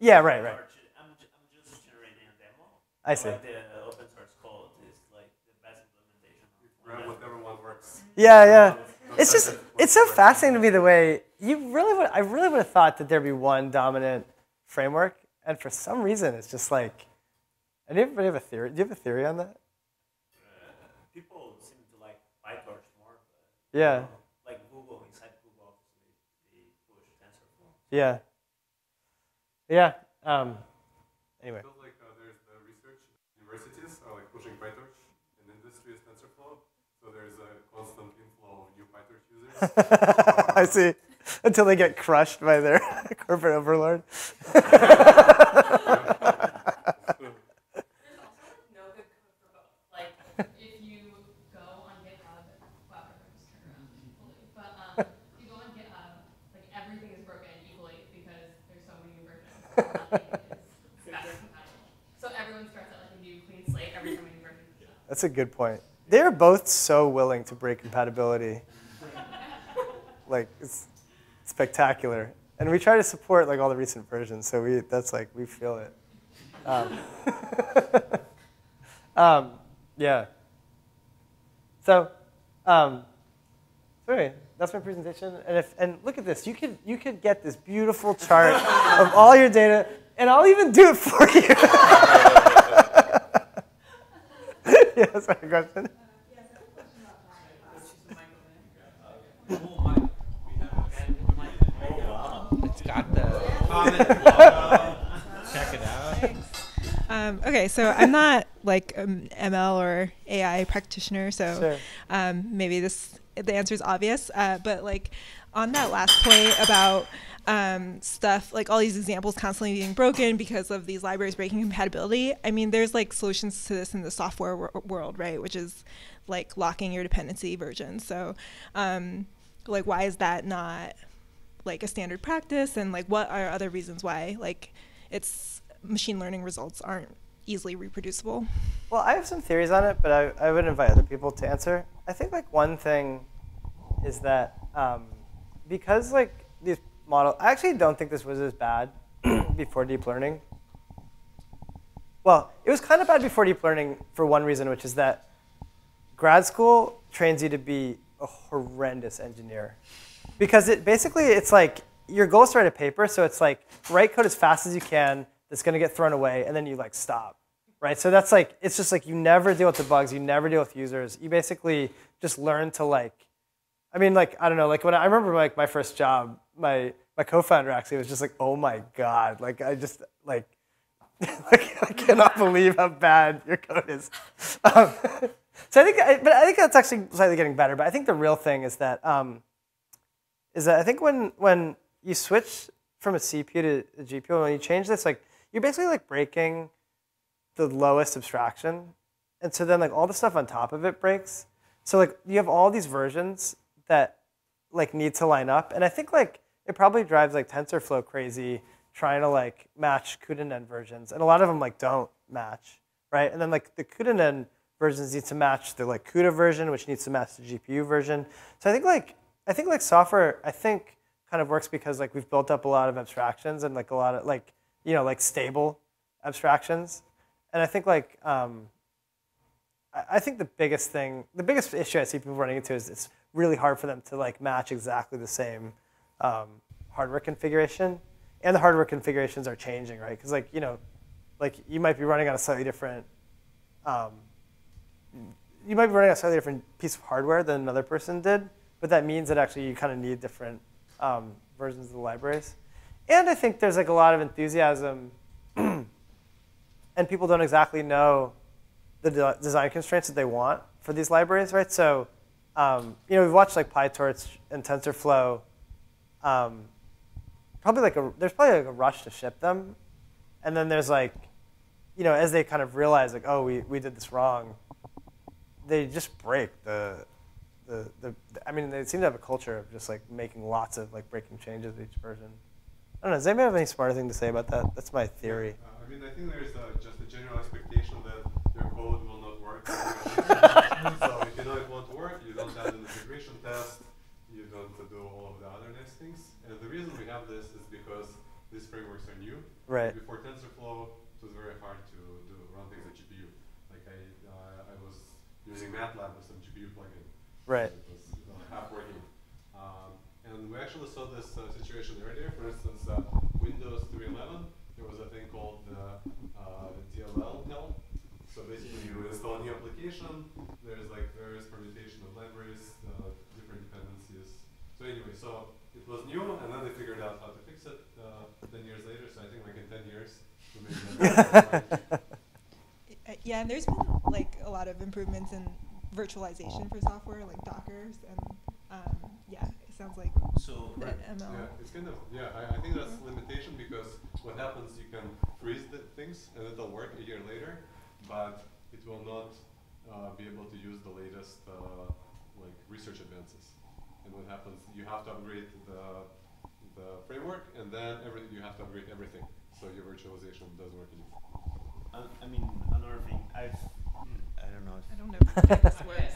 yeah, right, right. I'm, I'm just generating a demo. I see. Like the open source code is like the best implementation. Right, whatever one works. Yeah, yeah. It's just it's so fascinating to me the way you really would I really would have thought that there'd be one dominant framework, and for some reason it's just like. Anybody have a theory? Do you have a theory on that? Uh, people seem to like PyTorch more. yeah. Like Google inside Google, they, they push TensorFlow. Yeah. Yeah. Um, anyway. Feels like uh, there's the research universities are like pushing PyTorch, and industry is TensorFlow. So there's a constant inflow of new PyTorch users. [laughs] I see. until they get crushed by their [laughs] corporate overlord. There's also no good code for both. Like, if you go on GitHub, wow, everyone just turned around equally. But um, if you go on GitHub, like everything is broken equally because there's so many new versions. Nothing is best compatible. So everyone starts at like a new clean slate every time a new version comes. That's a good point. They're both so willing to break compatibility. like it's spectacular. And we try to support like all the recent versions, so we that's like we feel it. Um, [laughs] um, yeah. So, um, so anyway, that's my presentation. And if and look at this, you could you could get this beautiful chart of all your data, and I'll even do it for you. [laughs] yes, my question. It's got the check it out. Um, okay, so I'm not like an ML or AI practitioner, so Sure. um, maybe this the answer is obvious. Uh, but like on that last point about um, stuff like all these examples constantly being broken because of these libraries breaking compatibility. I mean, there's like solutions to this in the software wor- world, right? Which is like locking your dependency versions. So, um, like, why is that not like a standard practice? And like, what are other reasons why like it's machine learning results aren't easily reproducible? Well, I have some theories on it, but I, I would invite other people to answer. I think like one thing is that um, because like these model, I actually don't think this was as bad [clears throat] before deep learning. Well, it was kind of bad before deep learning for one reason, which is that grad school trains you to be a horrendous engineer because it basically it's like your goal is to write a paper, so it's like write code as fast as you can that's going to get thrown away, and then you like stop, right? So that's like it's just like you never deal with the bugs, you never deal with users. You basically just learn to like, I mean, like I don't know, like when I, I remember like my first job, my my co-founder actually was just like, oh my god, like I just like. [laughs] like, I cannot believe how bad your code is. [laughs] Um, so I think, but I think that's actually slightly getting better. But I think the real thing is that um, is that I think when when you switch from a CPU to a GPU, when you change this, like you're basically like breaking the lowest abstraction, and so then like all the stuff on top of it breaks. So like you have all these versions that like need to line up, and I think like it probably drives like TensorFlow crazy trying to like match cuDNN versions, and a lot of them like don't match, right? And then like the cuDNN versions need to match the like CUDA version, which needs to match the GPU version. So I think like I think like software, I think kind of works because like we've built up a lot of abstractions and like a lot of like you know like stable abstractions, and I think like um, I think the biggest thing, the biggest issue I see people running into is it's really hard for them to like match exactly the same um, hardware configuration, and the hardware configurations are changing, right? Because like you know, like you might be running on a slightly different, um, you might be running a slightly different piece of hardware than another person did, but that means that actually you kind of need different um, versions of the libraries. And I think there's like a lot of enthusiasm, [clears throat] and people don't exactly know the de- design constraints that they want for these libraries, right? So, um, you know, we've watched like PyTorch and TensorFlow. Um, probably like a there's probably like a rush to ship them, and then there's like, you know, as they kind of realize like, oh, we, we did this wrong, they just break the, the the. I mean, they seem to have a culture of just like making lots of like breaking changes with each version. I don't know. Does anybody have any smarter thing to say about that? That's my theory. Uh, I mean, I think there's uh, just a general expectation that your code will not work. [laughs] so if you know it won't work, you don't add an integration test, you don't do all of the other nice And the reason we have this is because these frameworks are new. Right. Before TensorFlow, it was very hard to do run things on GPU. Like I, uh, I was using MATLAB with some GPU plugin. Right. It was uh, half working. Um, and we actually saw this uh, situation earlier. For instance, uh, Windows 3.11, there was a thing called uh, uh, DLL hell. So basically, you install a new application. There's like various permutation of libraries, uh, different dependencies. So anyway, so it was new, and then they figured out how to fix it uh, 10 years later. So I think like in 10 years, we made. Uh, [laughs] Yeah, and there's been like a lot of improvements in virtualization for software, like Dockers, and um, yeah. It sounds like So the ML. Yeah, it's kind of yeah. I, I think that's a limitation because what happens you can freeze the things and it'll work a year later, but it will not uh, be able to use the latest uh, like research advances. And what happens? You have to upgrade the the framework, and then every you have to upgrade everything. So your virtualization doesn't work anymore. I, I mean, another thing I've I don't know. I don't know if this works.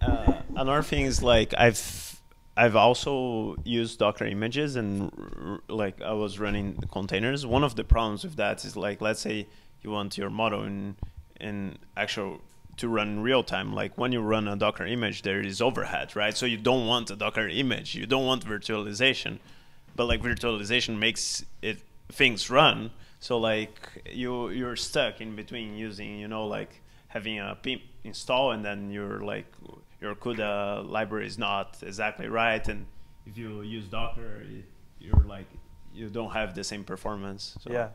Uh, another thing is like I've I've also used Docker images and r- r- like I was running containers. One of the problems with that is like let's say you want your model in in actual to run in real time. Like when you run a Docker image, there is overhead, right? So you don't want a Docker image. You don't want virtualization, but like virtualization makes it things run. So like you you're stuck in between using you know like having a pip install and then you're like your CUDA library is not exactly right and if you use Docker you're like you don't have the same performance. So Yeah.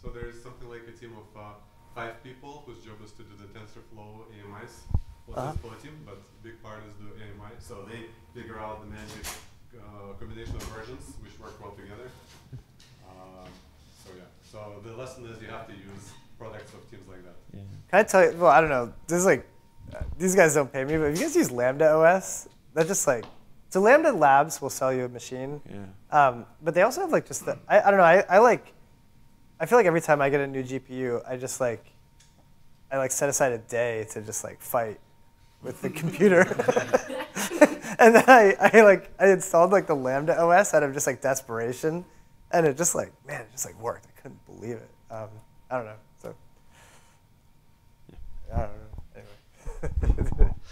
So there's something like a team of uh, five people whose job is to do the TensorFlow AMIs. Well, it's flow team, but big part is the AMI. So they figure out the magic uh, combination of versions which work well together. [laughs] Um, so yeah. So the lesson is you have to use products of teams like that. Yeah. Can I tell you? Well, I don't know. This is like, uh, these guys don't pay me, but if you guys use Lambda OS, that's just like, so Lambda Labs will sell you a machine. Yeah. Um, but they also have like just the, I, I don't know, I, I like, I feel like every time I get a new GPU, I just like, I like set aside a day to just like fight with the [laughs] computer. [laughs] and then I, I like, I installed like the Lambda OS out of just like desperation. And it just like, man, it just like worked. I couldn't believe it. Um, I don't know. So, I don't know. Anyway. [laughs]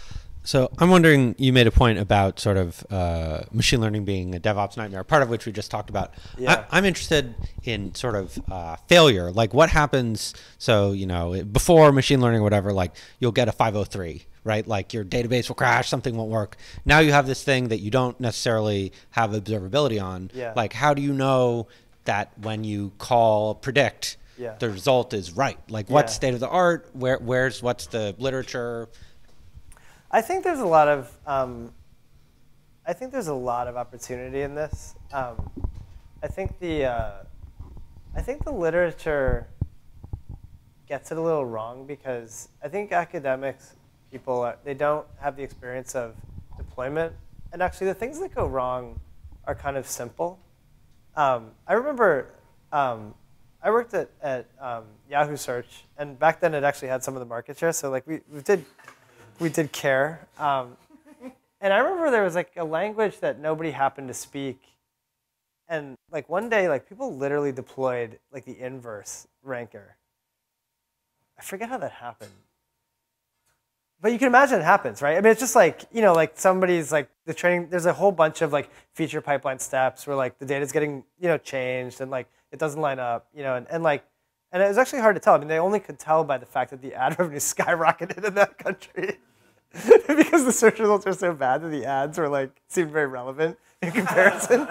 So I'm wondering, you made a point about sort of uh, machine learning being a DevOps nightmare, part of which we just talked about. Yeah. I, I'm interested in sort of uh, failure, like what happens. So you know, before machine learning or whatever, like you'll get a 503, right? Like your database will crash, something won't work. Now you have this thing that you don't necessarily have observability on. Yeah. Like how do you know that when you call predict, Yeah. the result is right? Like what's Yeah. state of the art? Where where's what's the literature? I think there's a lot of um, I think there's a lot of opportunity in this. Um, I think the uh, I think the literature gets it a little wrong because I think academics people are, they don't have the experience of deployment, and actually the things that go wrong are kind of simple. Um, I remember um, I worked at, at um, Yahoo Search, and back then it actually had some of the market share. So like we, we did we did care. Um, and I remember there was like a language that nobody happened to speak. And like one day, like people literally deployed like the inverse ranker. I forget how that happened. But you can imagine it happens, right? I mean, it's just like, you know, like somebody's like the training, there's a whole bunch of like feature pipeline steps where like the data's getting, you know, changed and like it doesn't line up, you know, and, and like, and it was actually hard to tell. I mean, they only could tell by the fact that the ad [laughs] revenue skyrocketed in that country [laughs] because the search results are so bad that the ads were like seemed very relevant in comparison. [laughs]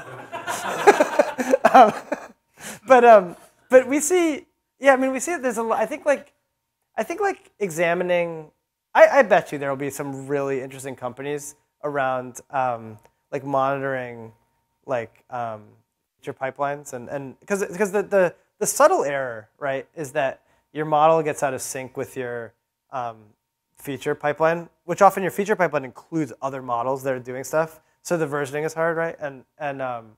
um, but um, but we see, yeah, I mean, we see that there's a lot. I think like, I think like examining. I, I bet you there will be some really interesting companies around um, like monitoring like um, feature pipelines and and because because the, the the subtle error right is that your model gets out of sync with your um, feature pipeline, which often your feature pipeline includes other models that are doing stuff. So the versioning is hard, right? And and um,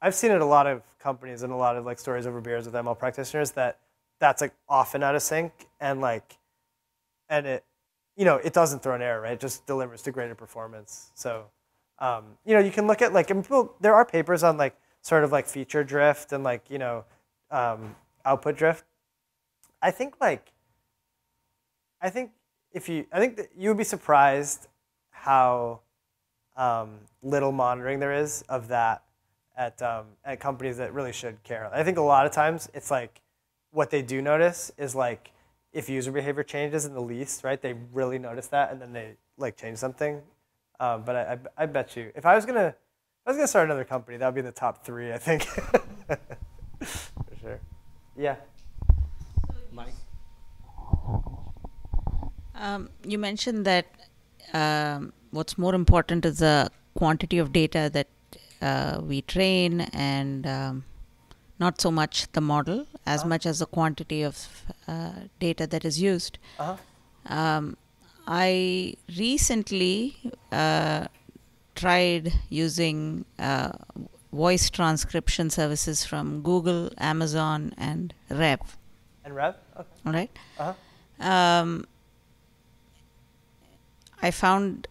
I've seen it a lot of companies and a lot of like stories over beers with ML practitioners that that's like often out of sync and like and it you know it doesn't throw an error, right? It just delivers to greater performance. So um, you know you can look at like and people, there are papers on like sort of like feature drift and like you know um, output drift. I think like I think if you I think that you would be surprised how um, little monitoring there is of that at um, at companies that really should care. I think a lot of times it's like what they do notice is like if user behavior changes in the least, right? They really notice that and then they like change something. Um, but I, I, I bet you if I was gonna if I was gonna start another company, that would be in the top three, I think. [laughs] For sure. Yeah. Mike. Um, you mentioned that um, what's more important is the quantity of data that uh, we train and um, not so much the model as Uh-huh. much as the quantity of uh, data that is used. Uh-huh. Um, I recently uh, tried using uh, voice transcription services from Google, Amazon, and Rev. And Rev? Okay. All right. Uh-huh. Um, I found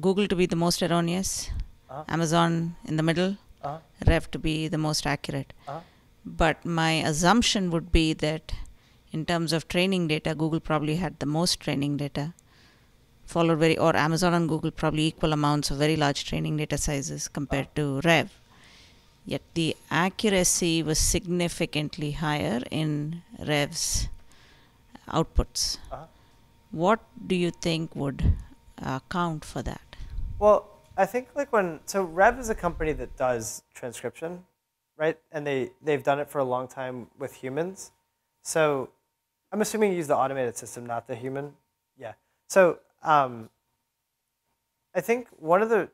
Google to be the most erroneous, Uh-huh. Amazon in the middle, Uh-huh. Rev to be the most accurate. Uh-huh. But my assumption would be that in terms of training data, Google probably had the most training data, followed very, or Amazon and Google probably equal amounts of very large training data sizes compared to Rev. Yet the accuracy was significantly higher in Rev's outputs. Uh-huh. What do you think would uh, count for that? Well, I think like when so Rev is a company that does transcription, right? And they they've done it for a long time with humans. So I'm assuming you use the automated system, not the human. Yeah. So um, I think one of the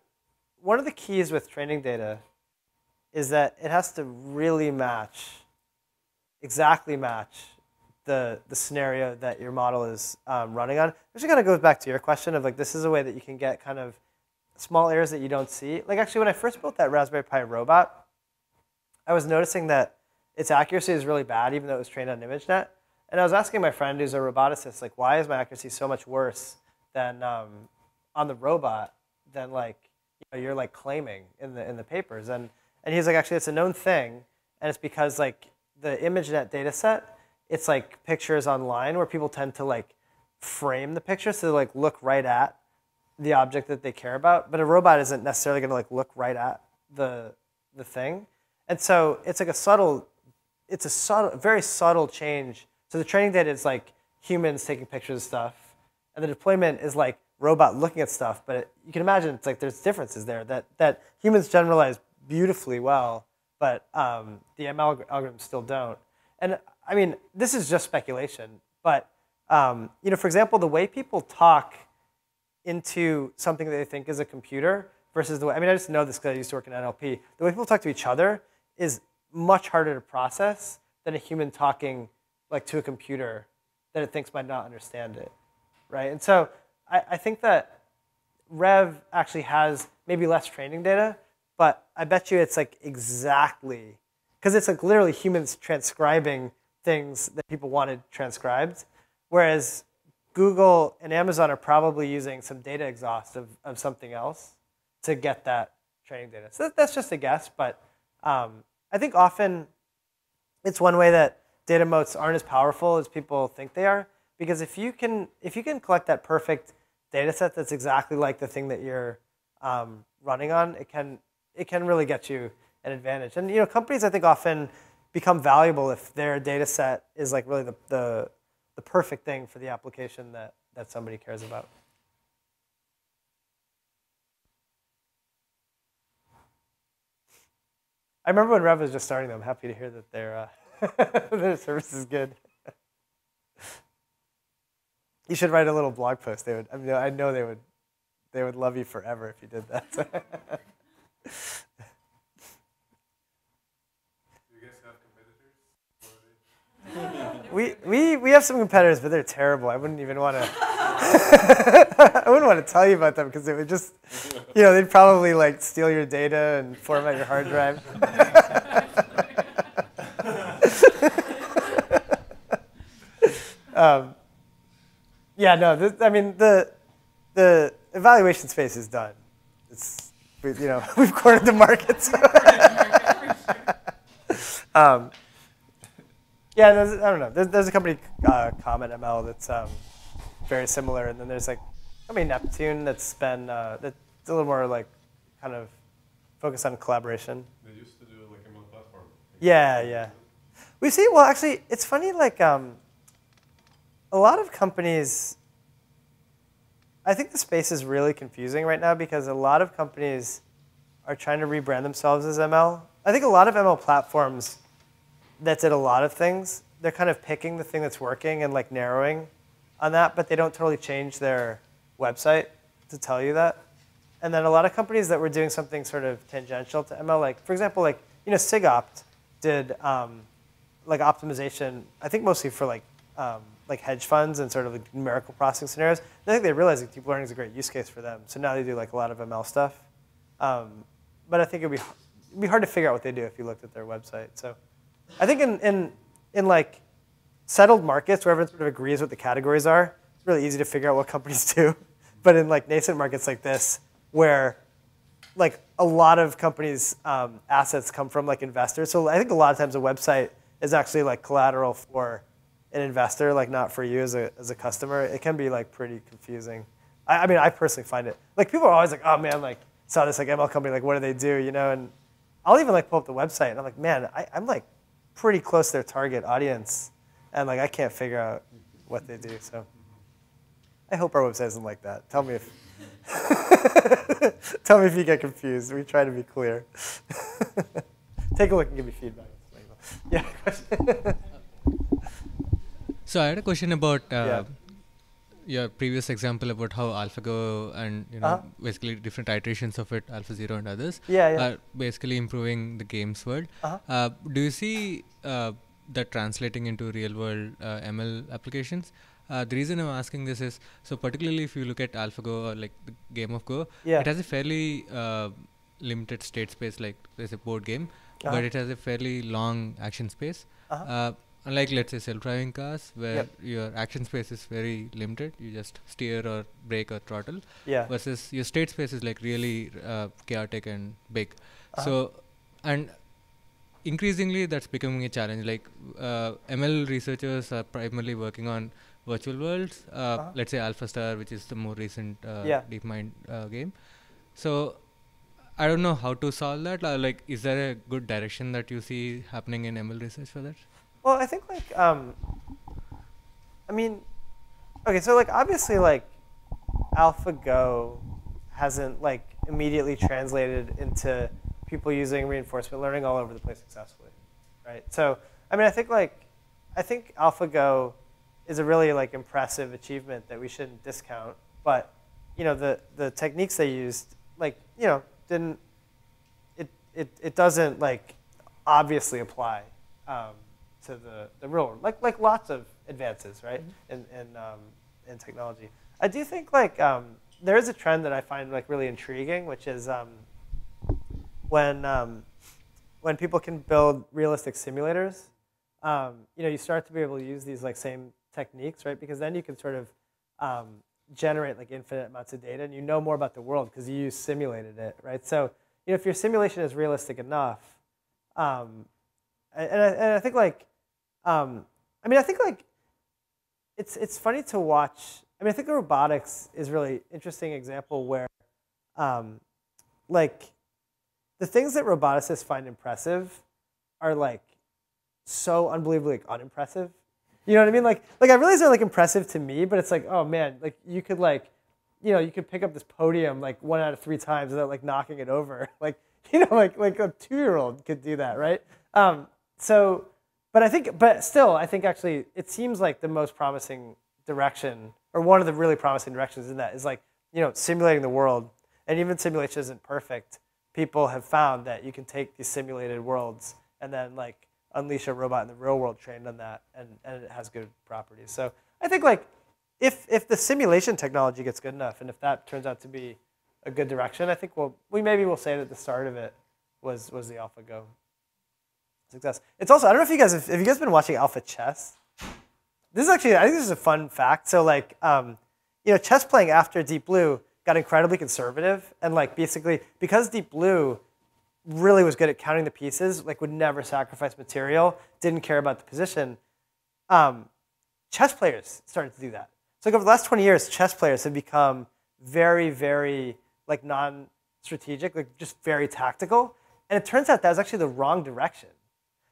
one of the keys with training data is that it has to really match, exactly match the the scenario that your model is um, running on. Which kind of goes back to your question of like this is a way that you can get kind of small errors that you don't see. Like actually, when I first built that Raspberry Pi robot, I was noticing that its accuracy is really bad, even though it was trained on ImageNet. And I was asking my friend, who's a roboticist, like, why is my accuracy so much worse than um, on the robot than like you know, you're like claiming in the in the papers? And and he's like, actually, it's a known thing, and it's because like the ImageNet data set, it's like pictures online where people tend to like frame the picture so they like look right at the object that they care about, but a robot isn't necessarily going to like look right at the the thing, and so it's like a subtle, it's a subtle, very subtle change. So the training data is like humans taking pictures of stuff, and the deployment is like robot looking at stuff. But it, you can imagine it's like there's differences there that that humans generalize beautifully well, but um, the ML algorithms still don't. And I mean, this is just speculation, but um, you know, for example, the way people talk into something that they think is a computer versus the way, I mean, I just know this because I used to work in NLP. The way people talk to each other is much harder to process than a human talking like to a computer that it thinks might not understand it, right? And so I, I think that Rev actually has maybe less training data, but I bet you it's like exactly, because it's like literally humans transcribing things that people wanted transcribed, whereas Google and Amazon are probably using some data exhaust of, of something else to get that training data. So that's just a guess, but um, I think often it's one way that data moats aren't as powerful as people think they are. Because if you can, if you can collect that perfect data set that's exactly like the thing that you're um, running on, it can, it can really get you an advantage. And you know, companies I think often become valuable if their data set is like really the, the the perfect thing for the application that, that somebody cares about. I remember when Rev was just starting. I'm happy to hear that their uh, [laughs] their service is good. you should write a little blog post. They would. I, mean, I know they would. They would love you forever if you did that. [laughs] Do you guys have competitors? We, we, we have some competitors, but they're terrible. I wouldn't even want to. [laughs] I wouldn't want to tell you about them because it would just, you know, they'd probably like steal your data and format your hard drive. [laughs] um, yeah, no. This, I mean, the the evaluation space is done. It's we, you know [laughs] we've cornered the market. So. um, yeah, there's, I don't know. There's, there's a company, uh, Comet ML, that's um, very similar, and then there's like company Neptune that's been uh, that's a little more like kind of focused on collaboration. They used to do like ML platform. Yeah, yeah. We see. Well, actually, it's funny. Like um, a lot of companies. I think the space is really confusing right now because a lot of companies are trying to rebrand themselves as ML. I think a lot of ML platforms that did a lot of things. They're kind of picking the thing that's working and like narrowing on that, but they don't totally change their website to tell you that. and then a lot of companies that were doing something sort of tangential to ML, like for example, like you know SigOpt did um, like optimization. I think mostly for like um, like hedge funds and sort of like numerical processing scenarios. And I think they realized that deep learning is a great use case for them. So now they do like a lot of ML stuff. Um, but I think it'd be it'd be hard to figure out what they do if you looked at their website. So I think in in in like settled markets where everyone sort of agrees what the categories are, it's really easy to figure out what companies [laughs] do. But in like nascent markets like this, where like a lot of companies' um, assets come from like investors, so I think a lot of times a website is actually like collateral for an investor, like not for you as a as a customer. It can be like pretty confusing. I, I mean, I personally find it like people are always like, oh man, like saw this like ML company, like what do they do, you know? And I'll even like pull up the website and I'm like, man, I, I'm like pretty close to their target audience, and like I can't figure out what they do. So I hope our website isn't like that. Tell me if [laughs] tell me if you get confused. We try to be clear. [laughs] Take a look and give me feedback. Yeah. [laughs] So I had a question about uh, Yeah. Your previous example about how AlphaGo and you know Uh-huh. basically different iterations of it, AlphaZero and others, Yeah, yeah. are basically improving the games world. Uh-huh. Uh, do you see uh, that translating into real world uh, ML applications? Uh, the reason I'm asking this is so particularly if you look at AlphaGo or like the game of Go, Yeah. it has a fairly uh, limited state space. Like there's a board game, Uh-huh. but it has a fairly long action space. Uh-huh. Uh, unlike let's say self-driving cars where Yep. your action space is very limited you just steer or brake or throttle Yeah. versus your state space is like really uh, chaotic and big Uh-huh. so and increasingly that's becoming a challenge like uh, ml researchers are primarily working on virtual worlds uh, Uh-huh. let's say alphastar which is the more recent uh, Yeah. deepmind uh, game so i don't know how to solve that uh, like is there a good direction that you see happening in ml research for that Well, I think like um, I mean, okay, so like obviously like AlphaGo hasn't like immediately translated into people using reinforcement learning all over the place successfully, right? So I mean, I think like I think AlphaGo is a really like impressive achievement that we shouldn't discount, but you know the the techniques they used like you know didn't it it, it doesn't like obviously apply um, to the, the real world, like like lots of advances, right, in in, um, in technology. I do think like um, there is a trend that I find like really intriguing, which is um, when um, when people can build realistic simulators. Um, you know, you start to be able to use these like same techniques, right? Because then you can sort of um, generate like infinite amounts of data, and you know more about the world because you simulated it, right? So you know, if your simulation is realistic enough, um, and, I, and I think like, um, I mean, I think like, it's it's funny to watch. I mean, I think the robotics is really interesting example where, um, like, the things that roboticists find impressive are like so unbelievably like, unimpressive. You know what I mean? Like, like I realize they're like impressive to me, but it's like, oh man, like you could like, you know, you could pick up this podium like one out of three times without like knocking it over. [laughs] Like, you know, like like a two year old could do that, right? Um, so, but I think, but still, I think actually it seems like the most promising direction, or one of the really promising directions in that is like, you know, simulating the world. And even simulation isn't perfect. People have found that you can take these simulated worlds and then like unleash a robot in the real world trained on that, and, and it has good properties. So I think like if if the simulation technology gets good enough, and if that turns out to be a good direction, I think we'll we maybe will say that the start of it was was the AlphaGo success. It's also I don't know if you guys have, have you guys been watching Alpha Chess. This is actually I think this is a fun fact. So like um, you know chess playing after Deep Blue got incredibly conservative and like basically because Deep Blue really was good at counting the pieces, like would never sacrifice material, didn't care about the position. Um, chess players started to do that. So like over the last 20 years, chess players have become very, very like non-strategic, like just very tactical. And it turns out that was actually the wrong direction.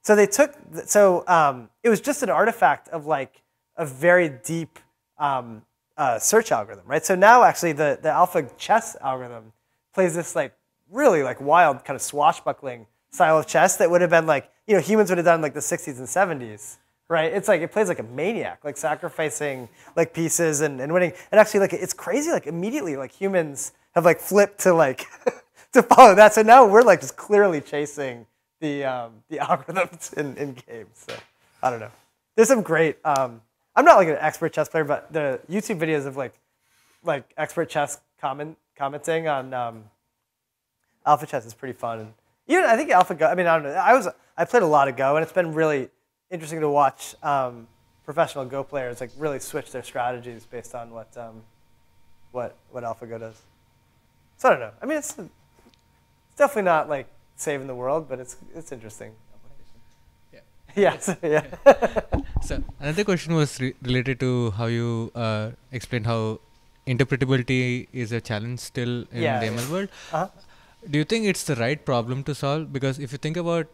So they took, so um, it was just an artifact of like a very deep um, uh, search algorithm, right? So now actually the, the alpha chess algorithm plays this like really like wild kind of swashbuckling style of chess that would have been like, you know, humans would have done like the 60s and 70s, right? It's like, it plays like a maniac, like sacrificing like pieces and, and winning. And actually like, it's crazy, like immediately like humans have like flipped to like [laughs] to follow that. So now we're like just clearly chasing the um, the [laughs] algorithms in, in games. So I don't know. There's some great. Um, I'm not like an expert chess player, but the YouTube videos of like like expert chess comment commenting on um, Alpha Chess is pretty fun. And even I think AlphaGo. I mean, I don't know. I was I played a lot of Go, and it's been really interesting to watch um, professional Go players like really switch their strategies based on what um, what what AlphaGo does. So I don't know. I mean, it's, it's definitely not like saving the world, but it's it's interesting. Yeah. Yes. Yeah. [laughs] [laughs] So another question was re- related to how you uh, explained how interpretability is a challenge still in Yeah, the yeah. ML world. Uh-huh. Do you think it's the right problem to solve? Because if you think about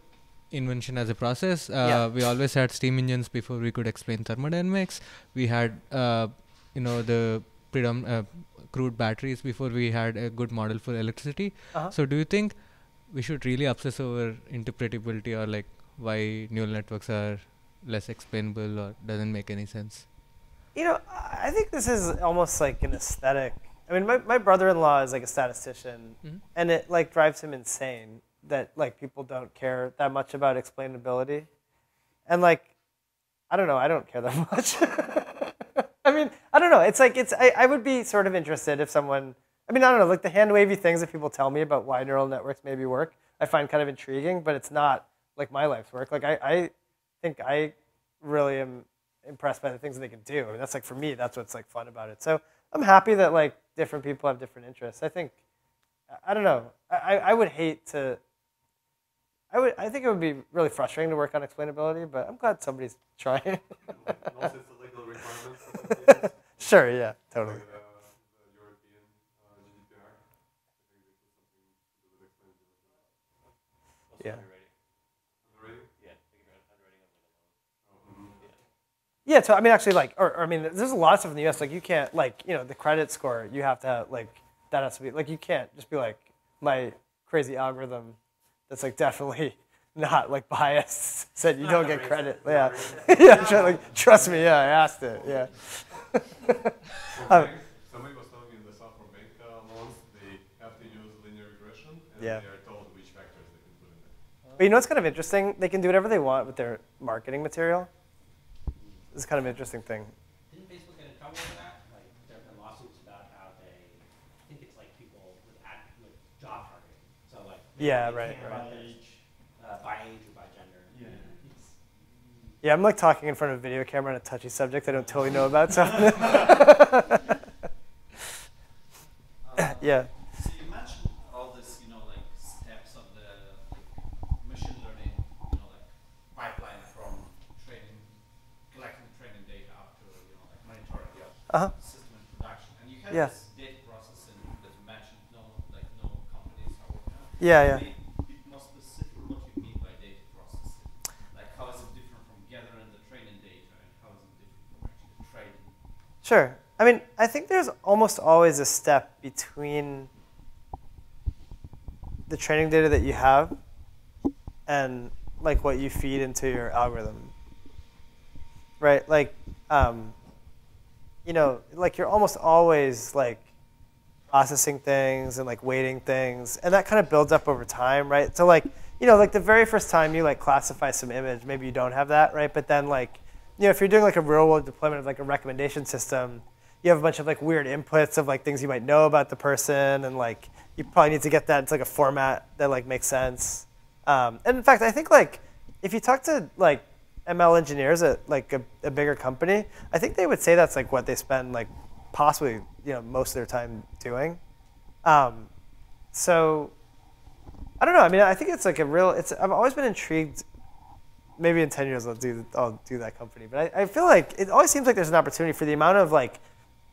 invention as a process, uh, Yeah. we always had steam engines before we could explain thermodynamics. We had, uh, you know, the predom- uh, crude batteries before we had a good model for electricity. Uh-huh. So do you think we should really obsess over interpretability or like why neural networks are less explainable or doesn't make any sense? You know, I think this is almost like an aesthetic. I mean, my, my brother-in-law is like a statistician, Mhm. and it like drives him insane that like people don't care that much about explainability, and like, I don't know, I don't care that [laughs] much. [laughs] I mean, I don't know. It's like it's. I, I would be sort of interested if someone. I mean, I don't know, like the hand wavy things that people tell me about why neural networks maybe work. I find kind of intriguing, but it's not like my life's work. Like I, I think I really am impressed by the things that they can do. I mean, that's like for me, that's what's like fun about it. So I'm happy that like different people have different interests. I think, I- don't know. I, I would hate to. I would. I think it would be really frustrating to work on explainability, but I'm glad somebody's [laughs] trying. And also, it's a legal requirement for some cases, [laughs] sure. Yeah. Totally. like the, the European uh, GDPR. I think this is something to do with explainability. Yeah. Yeah, so I mean, actually, like, or, or I mean, there's a lot of stuff in the U.S. Like, you can't, like, you know, the credit score, you have to, have, like, that has to be, like, you can't just be like, my crazy algorithm that's, like, definitely [laughs] not, like, biased [laughs] said you don't get credit. Yeah. [laughs] yeah, tr- like, trust me, yeah, I asked it, yeah. For Um, somebody was telling me in the software bank uh, loans, they have to use linear regression, and Yeah. they are told which factors they can put in there. But you know what's kind of interesting? They can do whatever they want with their marketing material. This is kind of an interesting thing. Didn't Facebook get in trouble for that? Like, there have been lawsuits about how they, I think it's like people with ad, with job targeting. So like. they- Yeah, they right, can't right. age, uh, by age or by gender. Yeah. Yeah, I'm like talking in front of a video camera on a touchy subject I don't totally know about. So, [laughs] [laughs] yeah. So you mentioned all this, you know, like steps of the like, machine learning, you know, like pipeline from training, collecting training data up to, you know, like monitoring the Uh-huh. system in production. And you have Yeah. this data processing that you mentioned, no, like no companies are working on. Yeah, yeah. Be a bit more specific what you mean by data processing. Like how is it different from gathering the training data and how is it different from actually training? Sure. I mean, I think there's almost always a step between the training data that you have and like what you feed into your algorithm. Right? Like, um, you know, like you're almost always like processing things and like weighting things, and that kind of builds up over time, right? So like, you know, like the very first time you like classify some image, maybe you don't have that, right? But then like, you know, if you're doing like a real world deployment of like a recommendation system, you have a bunch of like weird inputs of like things you might know about the person, and like you probably need to get that into like a format that like makes sense. Um, and in fact, I think like if you talk to like ML engineers at like a, a bigger company, I think they would say that's like what they spend like possibly you know most of their time doing. Um, so I don't know. I mean, I think it's like a real. It's I've always been intrigued. Maybe in ten years I'll do I'll do that company, but I, I feel like it always seems like there's an opportunity for the amount of like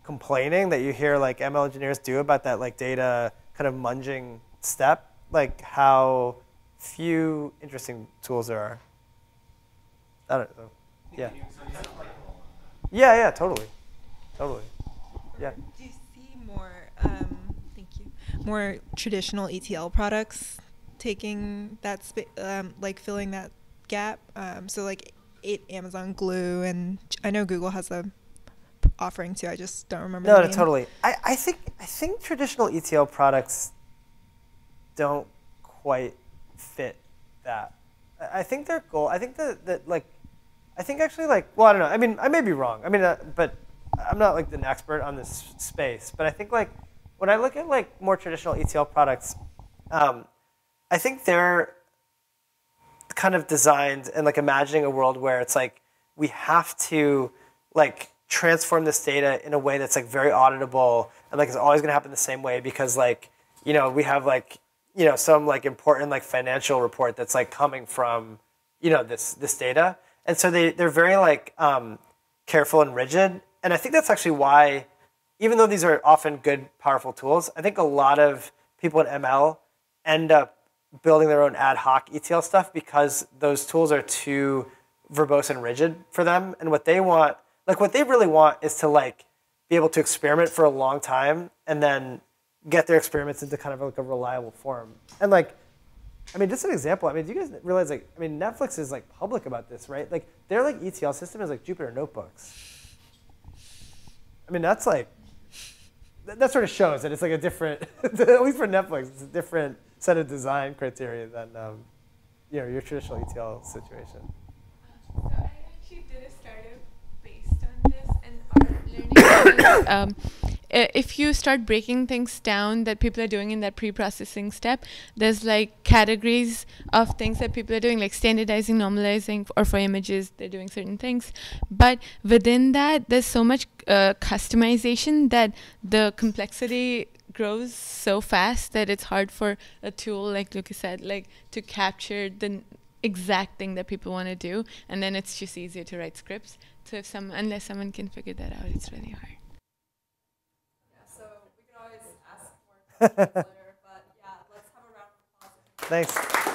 complaining that you hear like ML engineers do about that like data kind of munging step, like how few interesting tools there are. I don't know. Yeah. Yeah, yeah, totally, totally. Yeah. Do you see more? Um, thank you. More traditional ETL products taking that spa- um, like filling that gap. Um, so like it, Amazon Glue, and I know Google has a offering too. I just don't remember. No, no, totally. I, I think I think traditional ETL products don't quite fit that. I I think their goal. I think that that like, I think actually like. Well, I don't know. I mean, I may be wrong. I mean, uh, but I'm not like an expert on this space. But I think like when I look at like more traditional ETL products, um, I think they're kind of designed and like imagining a world where it's like we have to like transform this data in a way that's like very auditable and like it's always going to happen the same way because like you know we have like you know some like important like financial report that's like coming from you know this this data and so they they're very like um, careful and rigid and i think that's actually why even though these are often good powerful tools i think a lot of people in ml end up building their own ad hoc ETL stuff because those tools are too verbose and rigid for them. And what they want, like what they really want is to like be able to experiment for a long time and then get their experiments into kind of like a reliable form. And like, I mean, just an example. I mean, do you guys realize like, I mean, Netflix is like public about this, right? Like their like ETL system is like Jupyter notebooks. I mean, that's like, that, that sort of shows that it's like a different, [laughs] at least for Netflix, it's a different set of design criteria than um, you know your traditional ETL situation. So I actually did a startup based on this, and our learning [coughs] um, if you start breaking things down that people are doing in that pre-processing step, there's like categories of things that people are doing, like standardizing, normalizing, or for images, they're doing certain things. But within that, there's so much uh, customization that the complexity grows so fast that it's hard for a tool like Lukas said, like to capture the exact thing that people want to do, and then it's just easier to write scripts. So if some, unless someone can figure that out, it's really hard. So we can always ask more questions later, but yeah, let's have a round of applause. [laughs] Thanks.